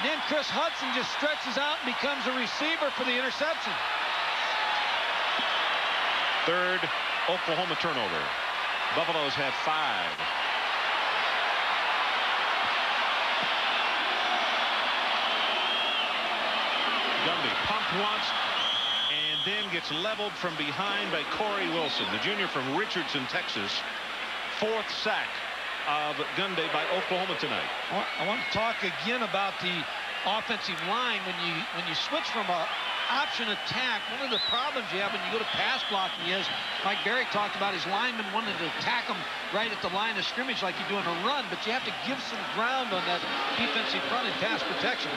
And then Chris Hudson just stretches out and becomes a receiver for the interception. Third Oklahoma turnover. Buffaloes have five. Gundy pumped once then gets leveled from behind by Corey Wilson, the junior from Richardson, Texas. Fourth sack of Gundy by Oklahoma tonight. I want, to talk again about the offensive line when you when you switch from a option attack. One of the problems you have when you go to pass blocking is Mike Barry talked about his linemen wanted to attack them right at the line of scrimmage like you do in a run, but you have to give some ground on that defensive front in pass protection.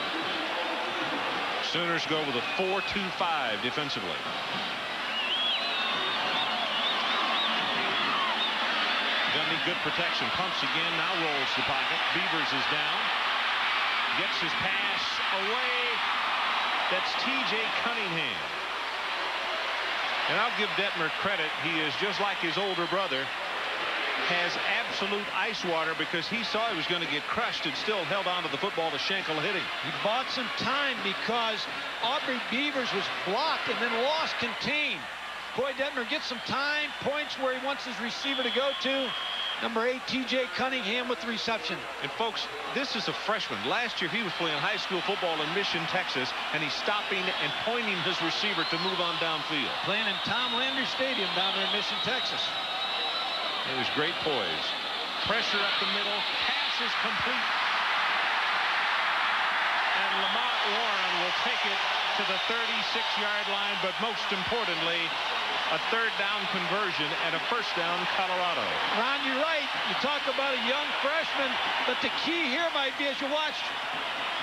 Sooners go with a 4-2-5 defensively. Gundy, good protection. Pumps again, now rolls the pocket. Beavers is down. Gets his pass away. That's T.J. Cunningham. And I'll give Detmer credit. He is just like his older brother. Has absolute ice water because he saw he was going to get crushed and still held on to the football to Schenkel hitting. He bought some time because Aubrey Beavers was blocked and then lost contained. Koy Detmer gets some time, points where he wants his receiver to go to. Number eight, T.J. Cunningham with the reception. And folks, this is a freshman. Last year he was playing high school football in Mission, Texas, and he's stopping and pointing his receiver to move on downfield. Playing in Tom Landry Stadium down there in Mission, Texas. It was great poise. Pressure up the middle. Pass is complete. And Lamont Warren will take it to the 36-yard line, but most importantly, a third down conversion and a first down Colorado. Ron, you're right. You talk about a young freshman, but the key here might be as you watch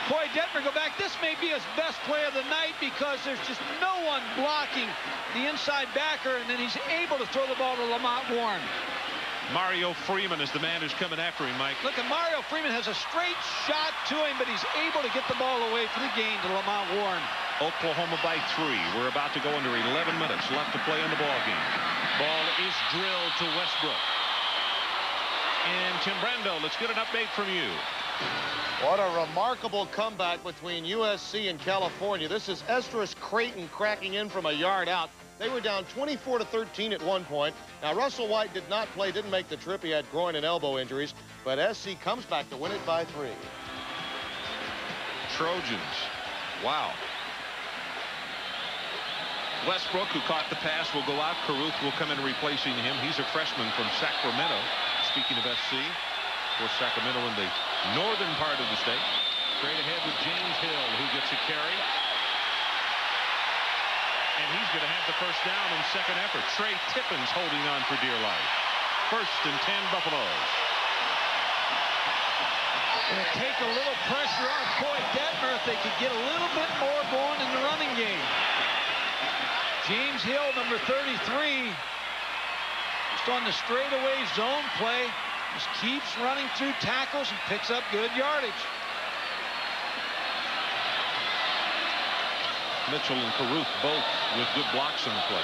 Koy Detmer go back, this may be his best play of the night because there's just no one blocking the inside backer, and then he's able to throw the ball to Lamont Warren. Mario Freeman is the man who's coming after him, Mike. Look, at Mario Freeman has a straight shot to him, but he's able to get the ball away for the gain to Lamont Warren. Oklahoma by three. We're about to go under 11 minutes left to play in the ball game. Ball is drilled to Westbrook. And Tim Brando, let's get an update from you. What a remarkable comeback between USC and California. This is Estrus Crayton cracking in from a yard out. They were down 24 to 13 at one point. Now, Russell White did not play, didn't make the trip. He had groin and elbow injuries, but SC comes back to win it by three. Trojans. Wow. Westbrook, who caught the pass, will go out. Carruth will come in replacing him. He's a freshman from Sacramento. Speaking of SC, for Sacramento in the northern part of the state. Straight ahead with James Hill, who gets a carry. And he's going to have the first down in second effort. Trey Tippins holding on for dear life. First and 10 Buffaloes. It'll take a little pressure off Koy Detmer if they could get a little bit more going in the running game. James Hill, number 33, just on the straightaway zone play, just keeps running through tackles and picks up good yardage. Mitchell and Carruth both with good blocks in the play.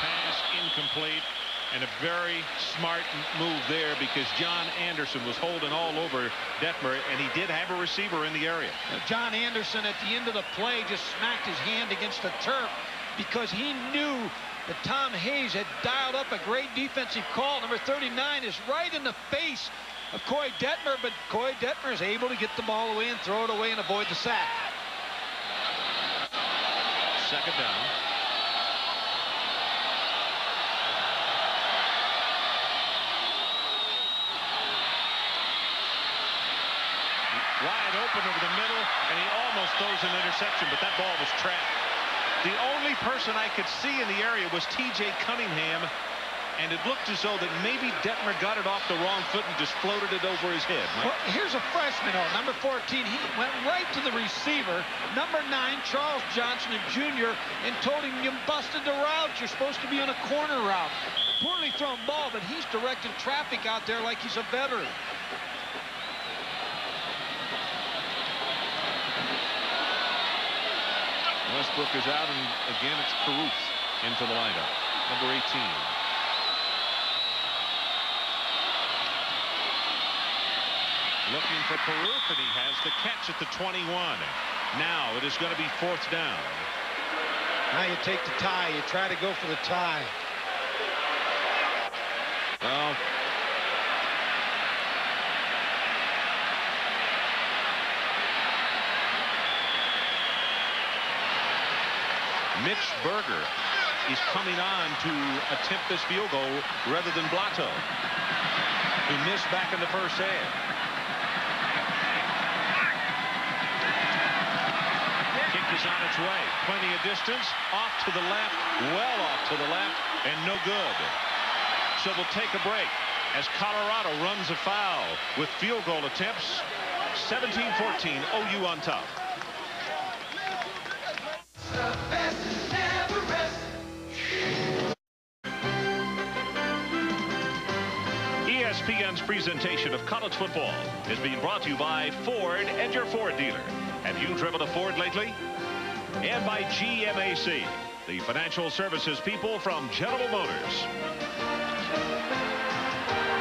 Pass incomplete and a very smart move there because John Anderson was holding all over Detmer and he did have a receiver in the area. John Anderson at the end of the play just smacked his hand against the turf because he knew that Tom Hayes had dialed up a great defensive call. Number 39 is right in the face of Koy Detmer, but Koy Detmer is able to get the ball away and throw it away and avoid the sack. Second down. Wide open over the middle, and he almost throws an interception, but that ball was trapped. The only person I could see in the area was T.J. Cunningham, and it looked as though that maybe Detmer got it off the wrong foot and just floated it over his head. Well, here's a freshman, oh, number 14. He went right to the receiver, number 9, Charles Johnson, a junior, and told him, you busted the route. You're supposed to be on a corner route. Poorly thrown ball, but he's directing traffic out there like he's a veteran. Westbrook is out, and again, it's Carruth into the lineup. Number 18. Looking for Carruth, and he has the catch at the 21. Now it is going to be fourth down. Now you take the tie. You try to go for the tie. Well, Mitch Berger is coming on to attempt this field goal rather than Blottiaux, who missed back in the first half. Kick is on its way. Plenty of distance. Off to the left. Well off to the left. And no good. So we'll take a break as Colorado runs a foul with field goal attempts. 17-14, OU on top. ESPN's presentation of college football is being brought to you by Ford and your Ford dealer. Have you driven a Ford lately? and by GMAC, the financial services people from General Motors.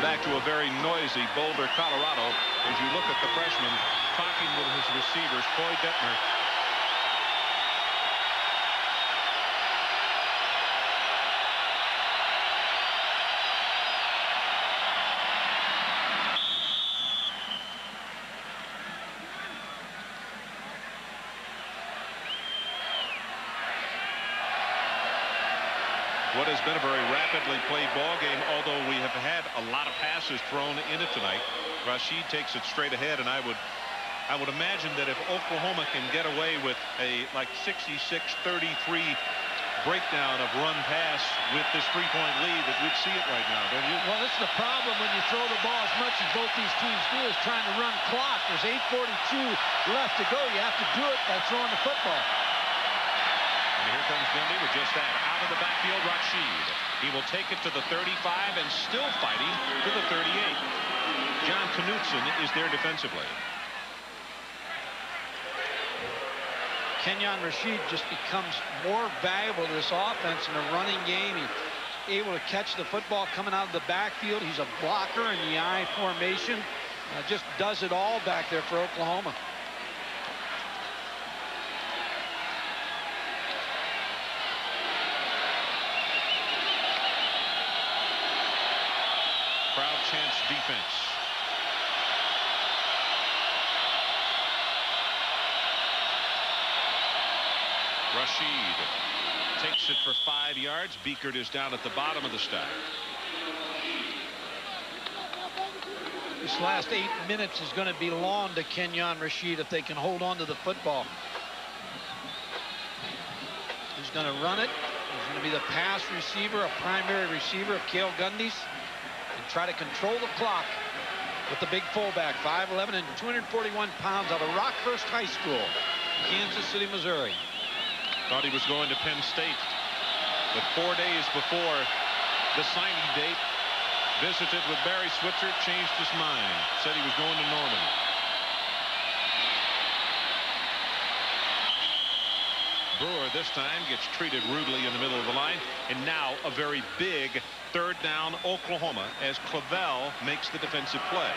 Back to a very noisy Boulder, Colorado, as you look at the freshman talking with his receivers, Koy Detmer what has been a very rapidly played ball game, although we have had a lot of passes thrown in it tonight. Rasheed takes it straight ahead, and I would I would imagine that if Oklahoma can get away with a like 66-33 breakdown of run pass with this three-point lead that we'd see it right now, don't you? Well, this is the problem when you throw the ball as much as both these teams do is trying to run clock. There's 8.42 left to go. You have to do it by throwing the football. And here comes Gundy with just that. Out of the backfield, Rasheed. He will take it to the 35 and still fighting to the 38. John Knutson is there defensively. Kenyon Rasheed just becomes more valuable to this offense in a running game. He's able to catch the football coming out of the backfield. He's a blocker in the I formation. Uh, just does it all back there for Oklahoma. Crowd chants defense. Rasheed takes it for five yards. Biekert is down at the bottom of the stack. This last eight minutes is going to be long to Kenyon Rasheed if they can hold on to the football. He's going to run it. He's going to be the pass receiver, a primary receiver of Cale Gundy's, try to control the clock with the big fullback, 5'11 and 241 pounds out of Rockhurst High School, Kansas City, Missouri. Thought he was going to Penn State. But four days before the signing date, visited with Barry Switzer, changed his mind, said he was going to Norman. Brewer this time gets treated rudely in the middle of the line. And now a very big third down Oklahoma as Clavelle makes the defensive play.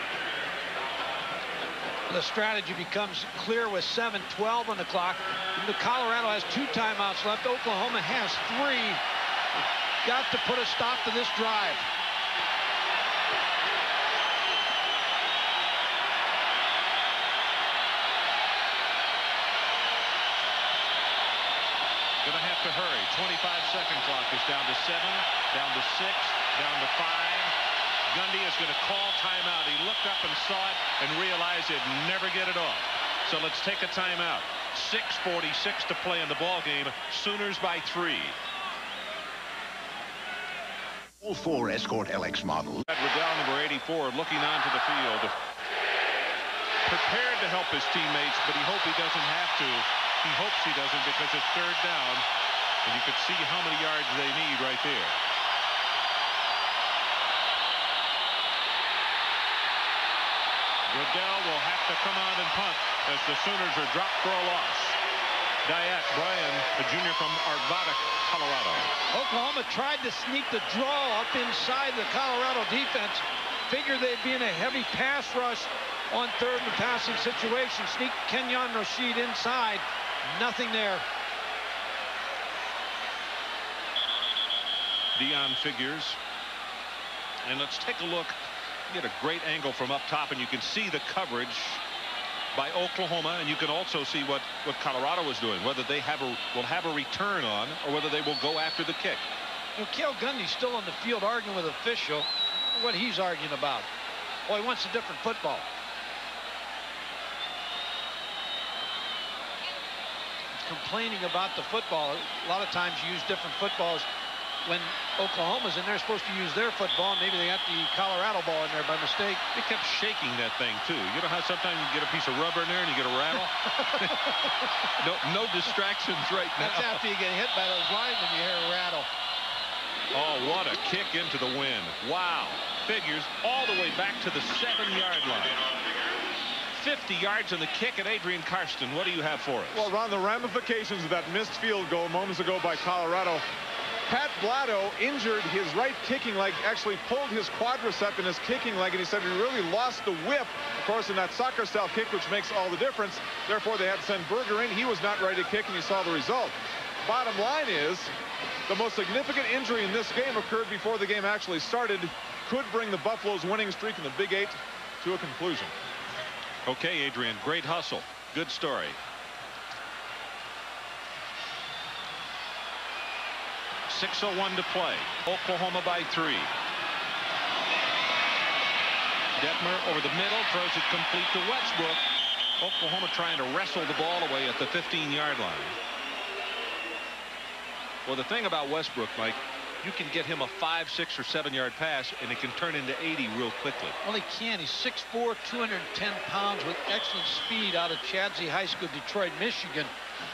The strategy becomes clear with 7-12 on the clock. The Colorado has two timeouts left. Oklahoma has three. Got to put a stop to this drive. Have to hurry. 25-second clock is down to seven, down to six, down to five. Gundy is going to call timeout. He looked up and saw it and realized he'd never get it off. So let's take a timeout. 6.46 to play in the ball game. Sooners by three. All four Escort LX models. Riddell, number 84, looking onto the field. Prepared to help his teammates, but he hopes he doesn't have to. He hopes he doesn't because it's third down. And you can see how many yards they need right there. Riddell will have to come out and punt as the Sooners are dropped for a loss. Diet Bryan, a junior from Arvada, Colorado. Oklahoma tried to sneak the draw up inside the Colorado defense. Figured they'd be in a heavy pass rush on third and passing situation. Sneak Kenyon Rasheed inside. Nothing there. Deon Figures. And let's take a look. Get a great angle from up top, and you can see the coverage by Oklahoma, and you can also see what what Colorado is doing, whether they have a will have a return on or whether they will go after the kick. Well, Cale Gundy's still on the field arguing with official. What he's arguing about. Well, he wants a different football. Complaining about the football. A lot of times you use different footballs when Oklahoma's in there supposed to use their football. Maybe they got the Colorado ball in there by mistake. They kept shaking that thing too. You know how sometimes you get a piece of rubber in there and you get a rattle? no, no distractions right now. That's after you get hit by those linemen, you hear a rattle. Oh, what a kick into the wind. Wow. Figures all the way back to the seven-yard line. 50 yards on the kick at Adrian Karsten. What do you have for us? Well, Ron, the ramifications of that missed field goal moments ago by Colorado. Pat Blottiaux injured his right kicking leg, actually pulled his quadricep in his kicking leg, and he said he really lost the whip, of course, in that soccer-style kick, which makes all the difference. Therefore, they had to send Berger in. He was not ready to kick, and you saw the result. Bottom line is, the most significant injury in this game occurred before the game actually started. Could bring the Buffalo's winning streak in the Big Eight to a conclusion. Okay, Adrian, great hustle. Good story. Six oh one to play. Oklahoma by three. Detmer over the middle, throws it complete to Westbrook. Oklahoma trying to wrestle the ball away at the 15-yard line. Well, the thing about Westbrook, Mike, you can get him a five, six, or seven-yard pass, and it can turn into 80 real quickly. Well, he can. He's 6'4", 210 pounds with excellent speed out of Chadsey High School, Detroit, Michigan.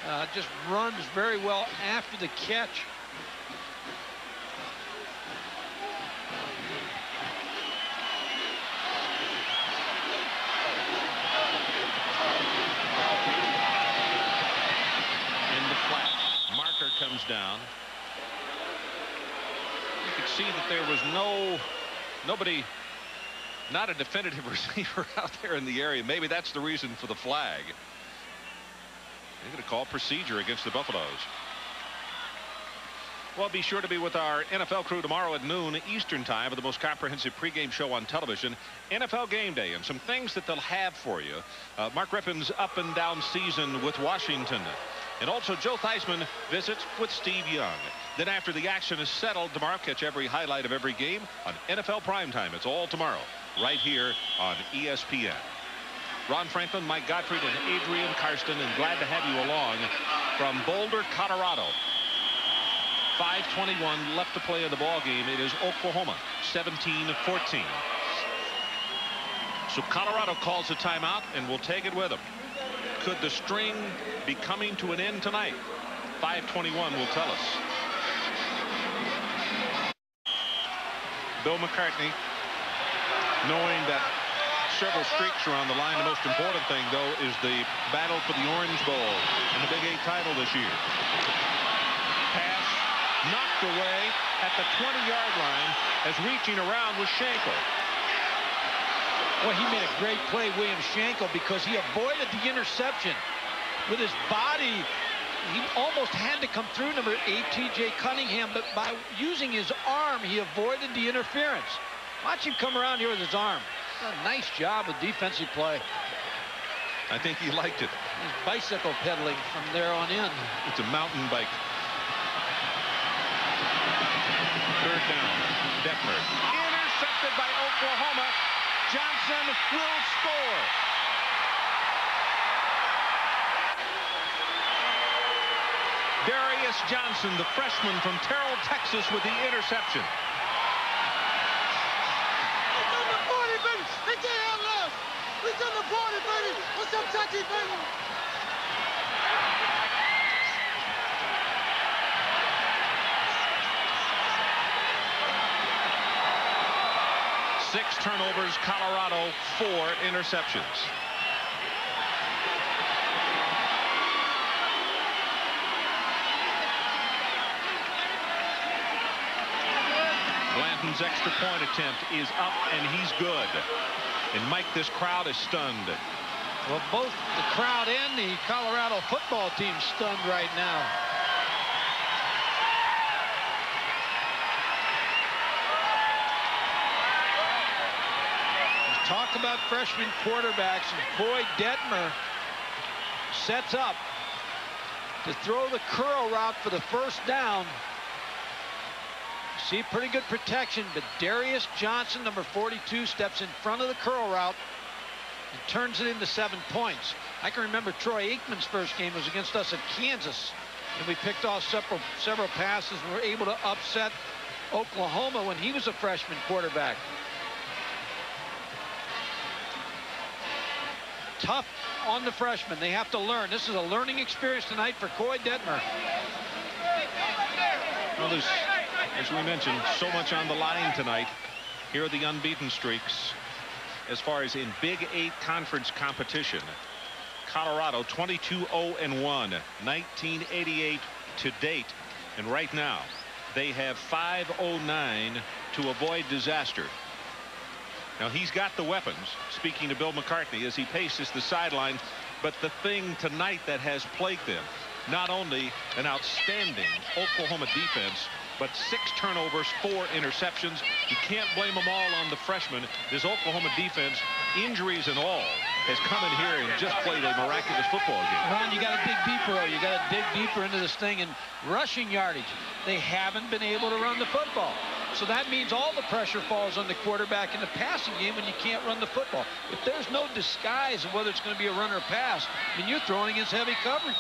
Uh, just runs very well after the catch. Down. You could see that there was no, nobody, not a definitive receiver out there in the area. Maybe that's the reason for the flag. They're going to call procedure against the Buffaloes. Well, be sure to be with our NFL crew tomorrow at noon Eastern time for the most comprehensive pregame show on television, NFL Game Day, and some things that they'll have for you. Uh, Mark Rypien's up and down season with Washington. And also Joe Theismann visits with Steve Young. Then after the action is settled tomorrow, catch every highlight of every game on NFL Primetime. It's all tomorrow, right here on ESPN. Ron Franklin, Mike Gottfried, and Adrian Karsten, and glad to have you along from Boulder, Colorado. 5.21 left to play in the ball game. It is Oklahoma, 17-14. So Colorado calls a timeout, and we'll take it with them. Could the string be coming to an end tonight? 521 will tell us. Bill McCartney, knowing that several streaks are on the line, the most important thing, though, is the battle for the Orange Bowl and the Big Eight title this year. Pass knocked away at the 20-yard line as reaching around was Schenkel. Well, he made a great play, William Schenkel, because he avoided the interception with his body. He almost had to come through number eight, T.J. Cunningham, but by using his arm, he avoided the interference. Watch him come around here with his arm. A nice job of defensive play. I think he liked it. He's bicycle pedaling from there on in. It's a mountain bike. Third down. Detmer. Intercepted by Oklahoma. Johnson will score. Darius Johnson, the freshman from Terrell, Texas, with the interception. It's on the 40, baby. They can't have us. It's on the 40, baby. What's up, baby? Six turnovers, Colorado, four interceptions. Blanton's extra point attempt is up, and he's good. And Mike, this crowd is stunned. Well, both the crowd and the Colorado football team stunned right now. talk about freshman quarterbacks, Koy Detmer sets up to throw the curl route for the first down. See pretty good protection, but Darius Johnson, number 42, steps in front of the curl route and turns it into seven points. I can remember Troy Aikman's first game was against us at Kansas, and we picked off several, several passes and were able to upset Oklahoma when he was a freshman quarterback. tough on the freshmen. They have to learn. This is a learning experience tonight for Koy Detmer. Well, there's, as we mentioned, so much on the line tonight. Here are the unbeaten streaks. as far as in Big Eight conference competition. Colorado 22-0 and 1 1988 to date and right now they have 509 to avoid disaster. Now he's got the weapons speaking to Bill McCartney as he paces the sideline but the thing tonight that has plagued them not only an outstanding Oklahoma defense but six turnovers, four interceptions. You can't blame them all on the freshman. This Oklahoma defense, injuries and all, has come in here and just played a miraculous football game. Ron, you got to dig deeper. You got to dig deeper into this thing and rushing yardage. They haven't been able to run the football. So that means all the pressure falls on the quarterback in the passing game when you can't run the football. If there's no disguise of whether it's going to be a run or a pass, mean, you're throwing against heavy coverage.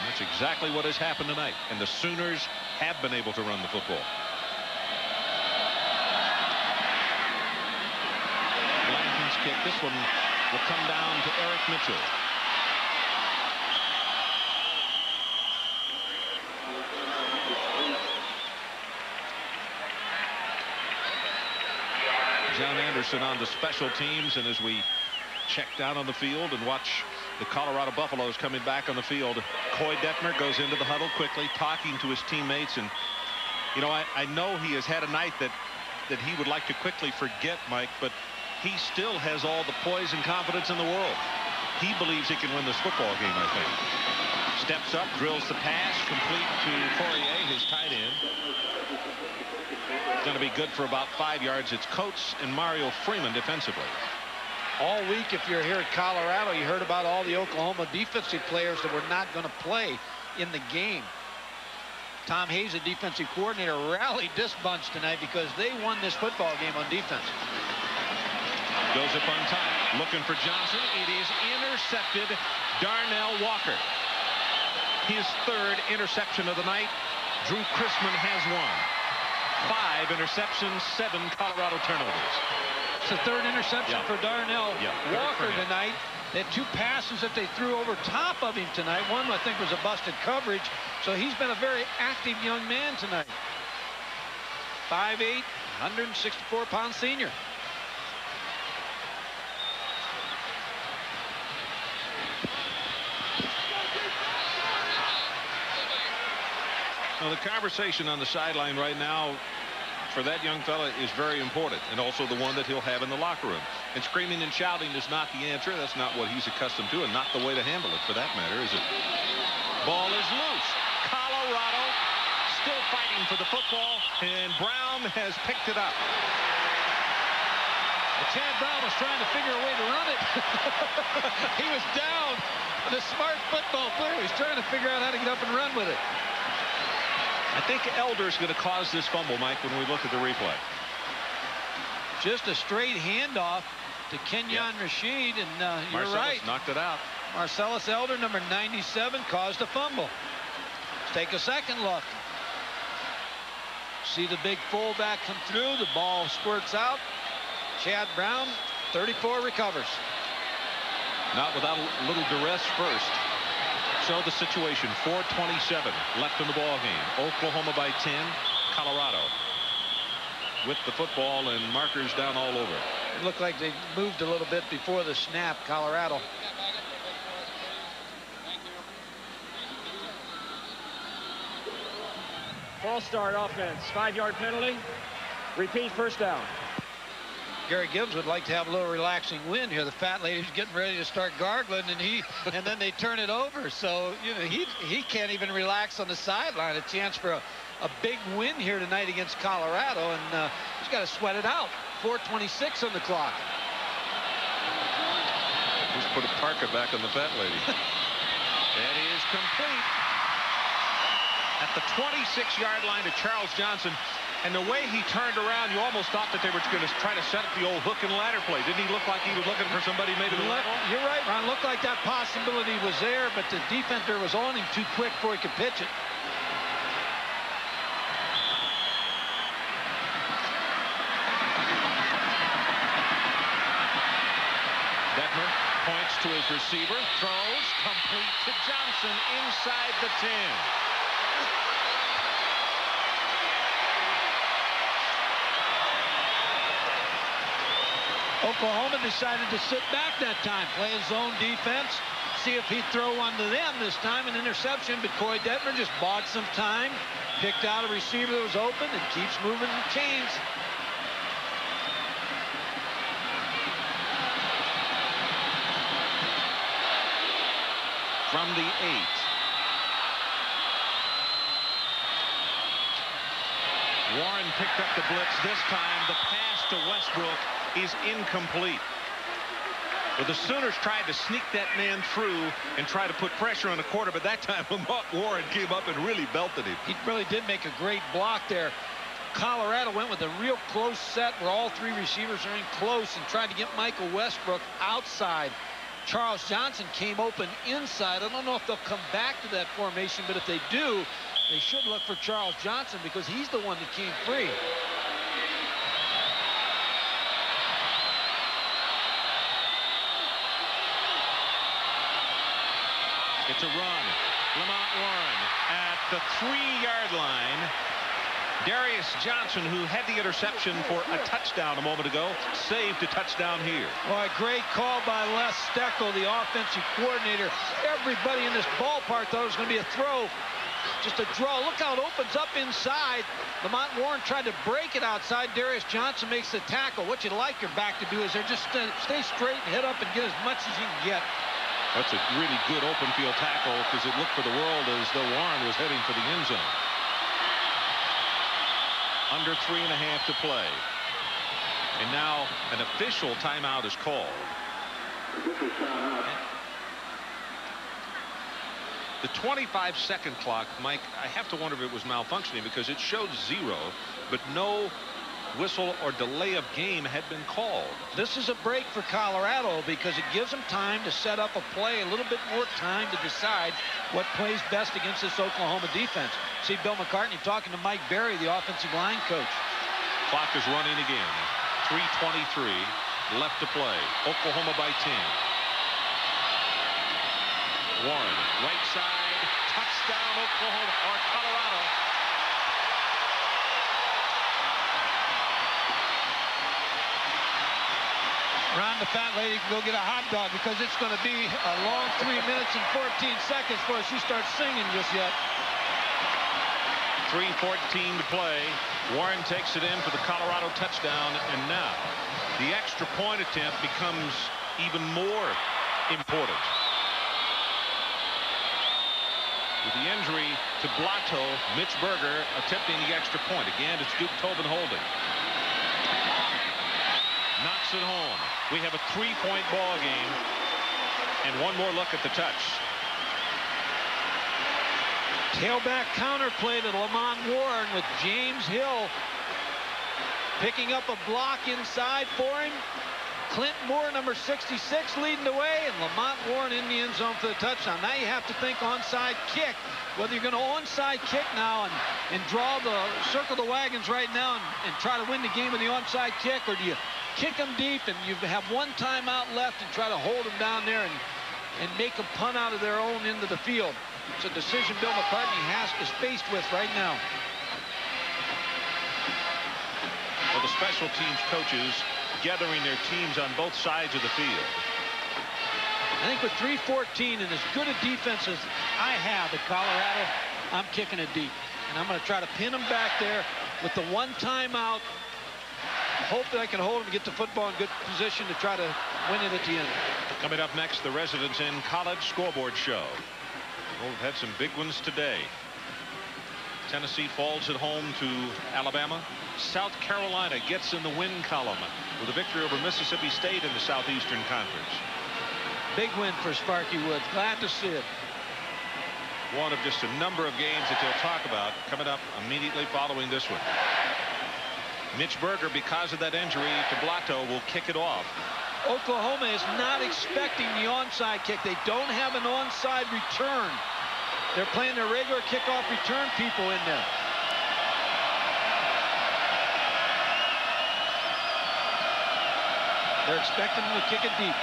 And that's exactly what has happened tonight. And the Sooners have been able to run the football. Blanton's kick. This one will come down to Eric Mitchell. John Anderson on the special teams and as we check down on the field and watch the Colorado Buffaloes coming back on the field. Koy Detmer goes into the huddle quickly, talking to his teammates. And, you know, I, I know he has had a night that, that he would like to quickly forget, Mike, but he still has all the poise and confidence in the world. He believes he can win this football game, I think. Steps up, drills the pass, complete to Fauria, his tight end. It's going to be good for about five yards. It's Coates and Mario Freeman defensively all week if you're here at Colorado you heard about all the Oklahoma defensive players that were not going to play in the game. Tom Hayes the defensive coordinator rallied this bunch tonight because they won this football game on defense. Goes up on time looking for Johnson. It is intercepted. Darnell Walker. His third interception of the night. Drew Chrisman has one. Five interceptions seven Colorado turnovers the third interception yeah. for Darnell yeah, Walker tonight. They had two passes that they threw over top of him tonight. One, I think, was a busted coverage. So he's been a very active young man tonight. 5'8", 164-pound senior. Well, the conversation on the sideline right now for that young fella is very important and also the one that he'll have in the locker room. And screaming and shouting is not the answer. That's not what he's accustomed to and not the way to handle it for that matter, is it? Ball is loose. Colorado still fighting for the football and Brown has picked it up. Chad Brown was trying to figure a way to run it. he was down. The smart football player was trying to figure out how to get up and run with it. I think Elder's going to cause this fumble, Mike, when we look at the replay. Just a straight handoff to Kenyon yep. Rasheed, and uh, you're Marcellus right. knocked it out. Marcellus Elder, number 97, caused a fumble. Let's take a second look. See the big fullback come through. The ball squirts out. Chad Brown, 34 recovers. Not without a little duress first show the situation. 427 left in the ball game. Oklahoma by 10. Colorado with the football and markers down all over. It looked like they moved a little bit before the snap, Colorado. False start offense. Five-yard penalty. Repeat first down. Gary Gibbs would like to have a little relaxing win here. The fat lady's getting ready to start gargling, and he and then they turn it over. So you know he he can't even relax on the sideline. A chance for a, a big win here tonight against Colorado, and uh, he's got to sweat it out. 4:26 on the clock. Just put a parka back on the fat lady. that is complete. At the 26-yard line to Charles Johnson. And the way he turned around, you almost thought that they were going to try to set up the old hook and ladder play. Didn't he look like he was looking for somebody maybe to Look, You're right, Ron. Looked like that possibility was there, but the defender was on him too quick before he could pitch it. Detmer points to his receiver, throws, complete to Johnson inside the 10. Oklahoma decided to sit back that time, play his zone defense, see if he'd throw one to them this time, an interception, but Koy Detmer just bought some time, picked out a receiver that was open, and keeps moving the chains. From the eight. Warren picked up the blitz this time. The pass to Westbrook is incomplete. Well, the Sooners tried to sneak that man through and try to put pressure on the quarter, but that time Lamont Warren came up and really belted him. He really did make a great block there. Colorado went with a real close set where all three receivers are in close and tried to get Michael Westbrook outside. Charles Johnson came open inside. I don't know if they'll come back to that formation, but if they do, they should look for Charles Johnson because he's the one that came free. It's a run. Lamont Warren at the three-yard line. Darius Johnson, who had the interception for a touchdown a moment ago, saved a touchdown here. Boy, great call by Les Steckel, the offensive coordinator. Everybody in this ballpark thought it was going to be a throw. Just a draw. Look how it opens up inside. Lamont Warren tried to break it outside. Darius Johnson makes the tackle. What you'd like your back to do is there just stay straight and hit up and get as much as you can get. That's a really good open field tackle because it looked for the world as though Warren was heading for the end zone. Under three and a half to play. And now an official timeout is called. The 25 second clock, Mike, I have to wonder if it was malfunctioning because it showed zero, but no whistle or delay of game had been called. This is a break for Colorado because it gives them time to set up a play, a little bit more time to decide what plays best against this Oklahoma defense. See Bill McCartney talking to Mike Berry, the offensive line coach. Clock is running again. 3.23 left to play. Oklahoma by 10. Warren, right side, touchdown Oklahoma, or Colorado. Ron, the fat lady, can go get a hot dog because it's going to be a long three minutes and 14 seconds before she starts singing just yet. 3.14 to play. Warren takes it in for the Colorado touchdown, and now the extra point attempt becomes even more important. With the injury to Blottiaux, Mitch Berger attempting the extra point. Again, it's Duke Tobin holding. Knocks it home. We have a three-point ball game. And one more look at the touch. Tailback counterplay to Lamont Warren with James Hill picking up a block inside for him. Clint Moore, number 66, leading the way, and Lamont Warren in the end zone for the touchdown. Now you have to think onside kick, whether you're going to onside kick now and, and draw the circle the wagons right now and, and try to win the game with the onside kick, or do you kick them deep and you have one timeout left and try to hold them down there and, and make a punt out of their own into the field. It's a decision Bill McCartney has is faced with right now. Well, the special teams coaches gathering their teams on both sides of the field. I think with 314 and as good a defense as I have at Colorado, I'm kicking it deep. And I'm going to try to pin them back there with the one timeout. Hope that I can hold to get the football in good position to try to win it at the end. Coming up next, the Residence Inn College Scoreboard Show. Well, we've had some big ones today. Tennessee falls at home to Alabama. South Carolina gets in the win column with a victory over Mississippi State in the Southeastern Conference. Big win for Sparky Woods. Glad to see it. One of just a number of games that they'll talk about coming up immediately following this one. Mitch Berger, because of that injury to Blottiaux, will kick it off. Oklahoma is not expecting the onside kick. They don't have an onside return. They're playing their regular kickoff return people in there. They're expecting them to kick it deep.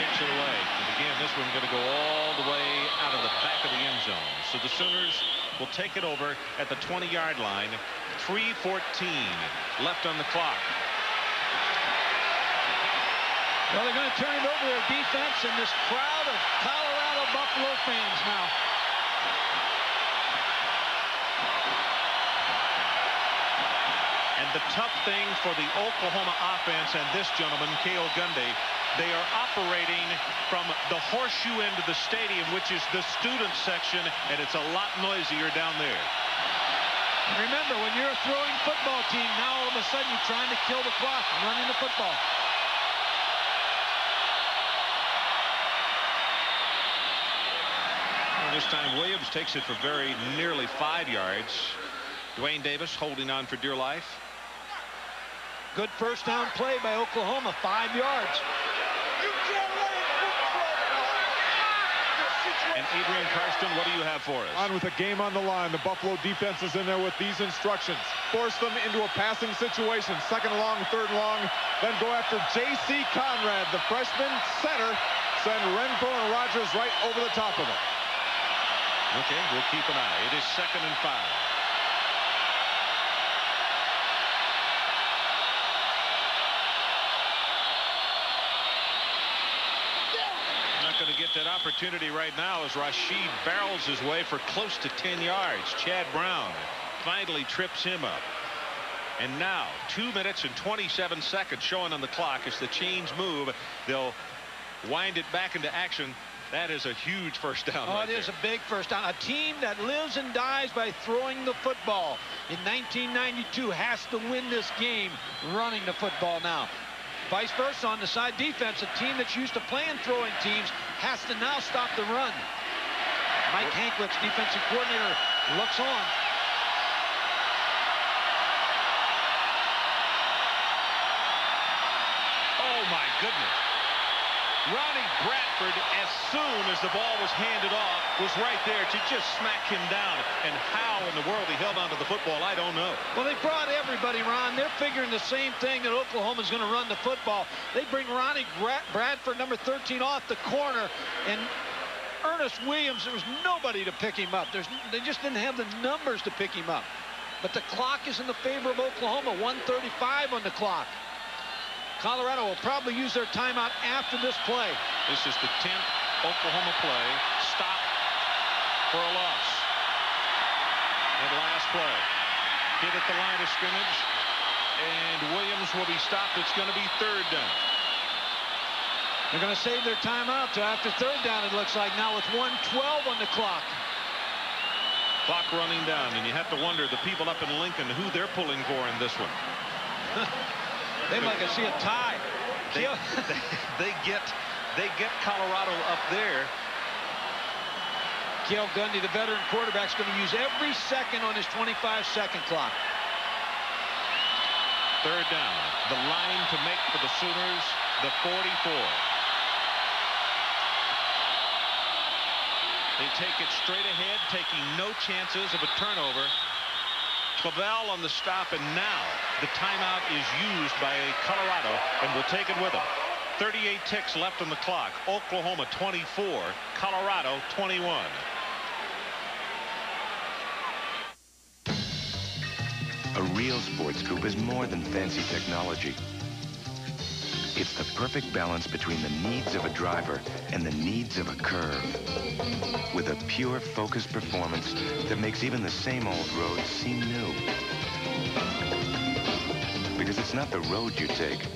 Kicks it away. And again, this one going to go all the way out of the back of the end zone. So the Sooners will take it over at the 20-yard line. 3.14 left on the clock. Well, they're going to turn it over their defense and this crowd of Colorado Buffalo fans now. And the tough thing for the Oklahoma offense and this gentleman, Cale Gundy, they are operating from the horseshoe end of the stadium, which is the student section, and it's a lot noisier down there. Remember, when you're a throwing football team, now all of a sudden you're trying to kill the clock and running the football. this time Williams takes it for very nearly five yards. Dwayne Davis holding on for dear life. Good first down play by Oklahoma, five yards. And Adrian Karsten, what do you have for us? On with a game on the line. The Buffalo defense is in there with these instructions. Force them into a passing situation. Second long, third long. Then go after J.C. Conrad, the freshman center. Send Renfro and Rogers right over the top of him. Okay, we'll keep an eye. It is second and five. Not going to get that opportunity right now as Rasheed barrels his way for close to 10 yards. Chad Brown finally trips him up. And now, two minutes and 27 seconds showing on the clock as the chains move. They'll wind it back into action that is a huge first down. Oh, right it is there. a big first down. A team that lives and dies by throwing the football in 1992 has to win this game running the football now. Vice versa on the side defense, a team that's used to playing throwing teams has to now stop the run. Mike Hankwitz, defensive coordinator, looks on. Oh, my goodness. Ronnie Bradford, as soon as the ball was handed off, was right there to just smack him down. And how in the world he held onto the football, I don't know. Well, they brought everybody, Ron. They're figuring the same thing, that Oklahoma's going to run the football. They bring Ronnie Bradford, number 13, off the corner, and Ernest Williams, there was nobody to pick him up. There's, they just didn't have the numbers to pick him up. But the clock is in the favor of Oklahoma, 135 on the clock. Colorado will probably use their timeout after this play. This is the 10th Oklahoma play. Stop for a loss. And last play. Hit at the line of scrimmage. And Williams will be stopped. It's going to be third down. They're going to save their timeout to after third down, it looks like, now with 112 on the clock. Clock running down, and you have to wonder, the people up in Lincoln, who they're pulling for in this one. they might see a tie. They, they, they, get they get Colorado up there. Cale Gundy, the veteran quarterback, is going to use every second on his 25-second clock. Third down. The line to make for the Sooners, the 44. They take it straight ahead, taking no chances of a turnover. Clavelle on the stop, and now the timeout is used by Colorado, and will take it with them. 38 ticks left on the clock. Oklahoma 24, Colorado 21. A real sports coupe is more than fancy technology. It's the perfect balance between the needs of a driver and the needs of a curve. With a pure, focused performance that makes even the same old road seem new. Because it's not the road you take,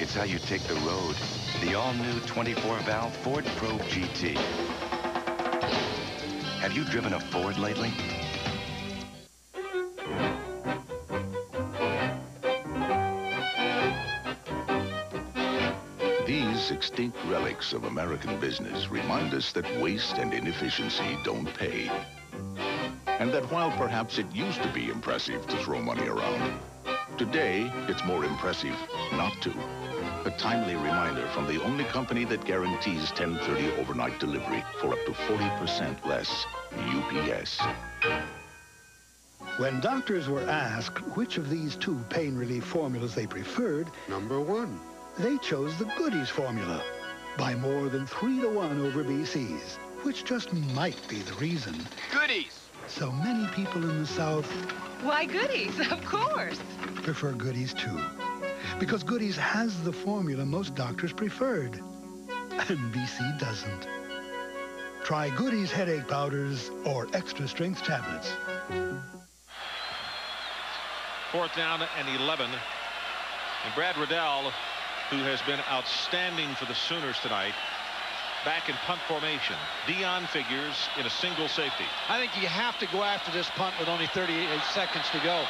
it's how you take the road. The all-new 24-valve Ford Probe GT. Have you driven a Ford lately? These extinct relics of American business remind us that waste and inefficiency don't pay. And that while perhaps it used to be impressive to throw money around, today it's more impressive not to. A timely reminder from the only company that guarantees 1030 overnight delivery for up to 40% less, UPS. When doctors were asked which of these two pain relief formulas they preferred, number one, they chose the Goodies formula by more than three to one over BC's, which just might be the reason. Goodies! So many people in the South... Why, goodies, of course. ...prefer goodies, too. Because goodies has the formula most doctors preferred. And BC doesn't. Try Goodies headache powders or extra strength tablets. Fourth down and 11. And Brad Riddell, who has been outstanding for the Sooners tonight, back in punt formation. Deon Figures in a single safety. I think you have to go after this punt with only 38 seconds to go.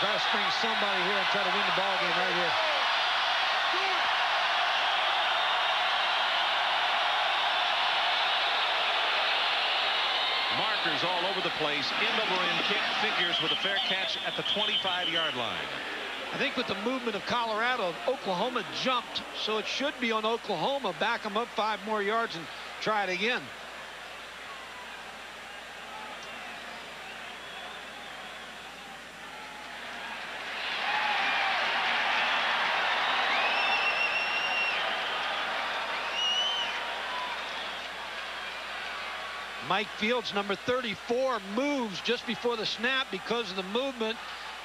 Try to spring somebody here and try to win the ball game right here. Markers all over the place. End over end kick Figures with a fair catch at the 25-yard line. I think with the movement of Colorado, Oklahoma jumped, so it should be on Oklahoma. Back them up five more yards and try it again. Mike Fields, number 34, moves just before the snap because of the movement,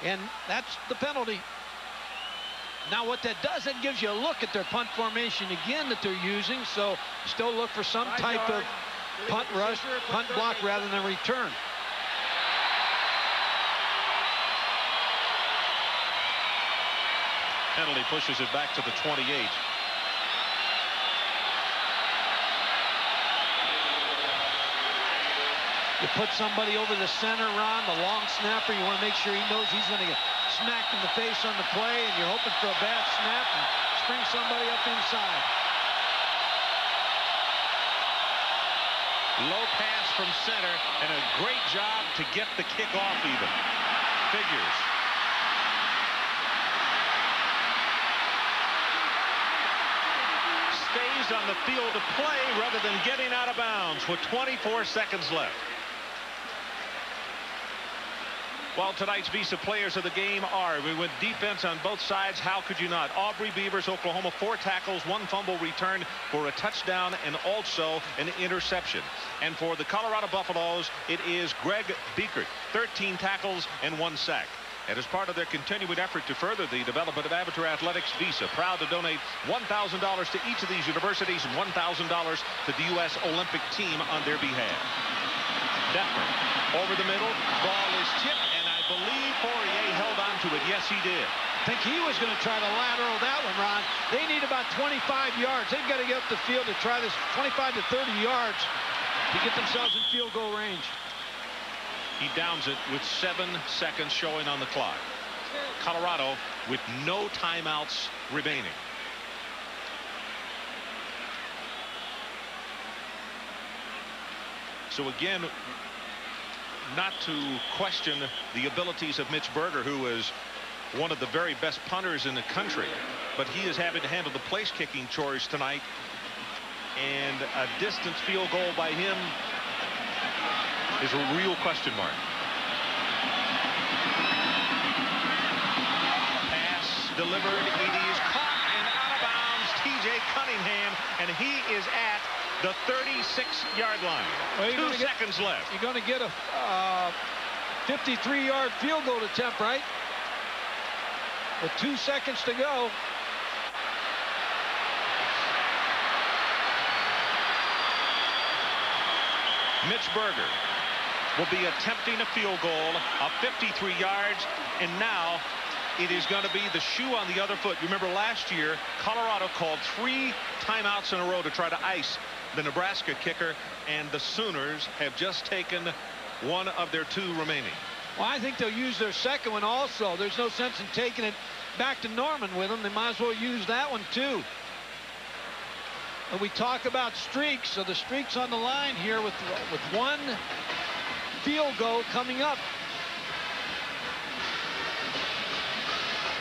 and that's the penalty. Now what that does, that gives you a look at their punt formation again that they're using. So still look for some type of punt rush, punt block rather than return. Penalty pushes it back to the 28. You put somebody over the center, Ron, the long snapper. You want to make sure he knows he's going to get smacked in the face on the play, and you're hoping for a bad snap and spring somebody up inside. Low pass from center, and a great job to get the kick off even. Figures. Stays on the field to play rather than getting out of bounds with 24 seconds left. Well, tonight's Visa players of the game are we went defense on both sides. How could you not? Aubrey Beavers, Oklahoma, four tackles, one fumble return for a touchdown and also an interception. And for the Colorado Buffaloes, it is Greg Biekert, 13 tackles and one sack. And as part of their continuing effort to further the development of amateur athletics, Visa proud to donate $1,000 to each of these universities and $1,000 to the U.S. Olympic team on their behalf. Detmer over the middle, ball is tipped believe Fauria held on to it. Yes, he did. I think he was going to try to lateral that one, Ron. They need about 25 yards. They've got to get up the field to try this 25 to 30 yards to get themselves in field goal range. He downs it with seven seconds showing on the clock. Colorado with no timeouts remaining. So again, not to question the abilities of Mitch Berger, who is one of the very best punters in the country. But he is having to handle the place kicking chores tonight. And a distance field goal by him is a real question mark. Pass delivered. It is caught and out of bounds. TJ Cunningham. And he is at the 36-yard line. Well, Two seconds get, left. You're going to get a 53-yard uh, field goal attempt, right? With two seconds to go. Mitch Berger will be attempting a field goal of 53 yards, and now it is going to be the shoe on the other foot. You remember last year, Colorado called three timeouts in a row to try to ice the Nebraska kicker, and the Sooners have just taken one of their two remaining. Well, I think they'll use their second one also. There's no sense in taking it back to Norman with them. They might as well use that one too. And we talk about streaks, so the streak's on the line here with, with one field goal coming up.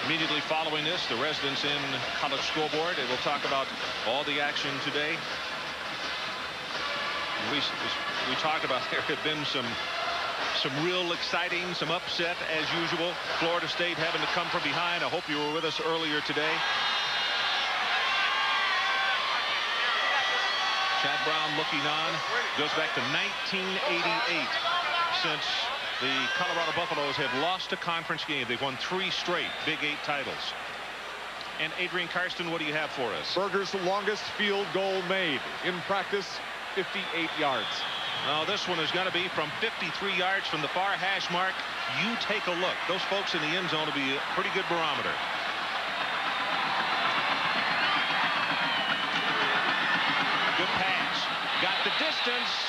Immediately following this, the Residence Inn College Scoreboard, and we'll talk about all the action today we, we talked about there have been some some real exciting, some upset as usual. Florida State having to come from behind. I hope you were with us earlier today. Chad Brown looking on. Goes back to 1988. since the Colorado Buffaloes have lost a conference game. They've won three straight Big Eight titles. And Adrian Karsten, what do you have for us? Berger's longest field goal made in practice, 58 yards. Now this one is going to be from 53 yards from the far hash mark. You take a look. Those folks in the end zone will be a pretty good barometer. Good pass. Got the distance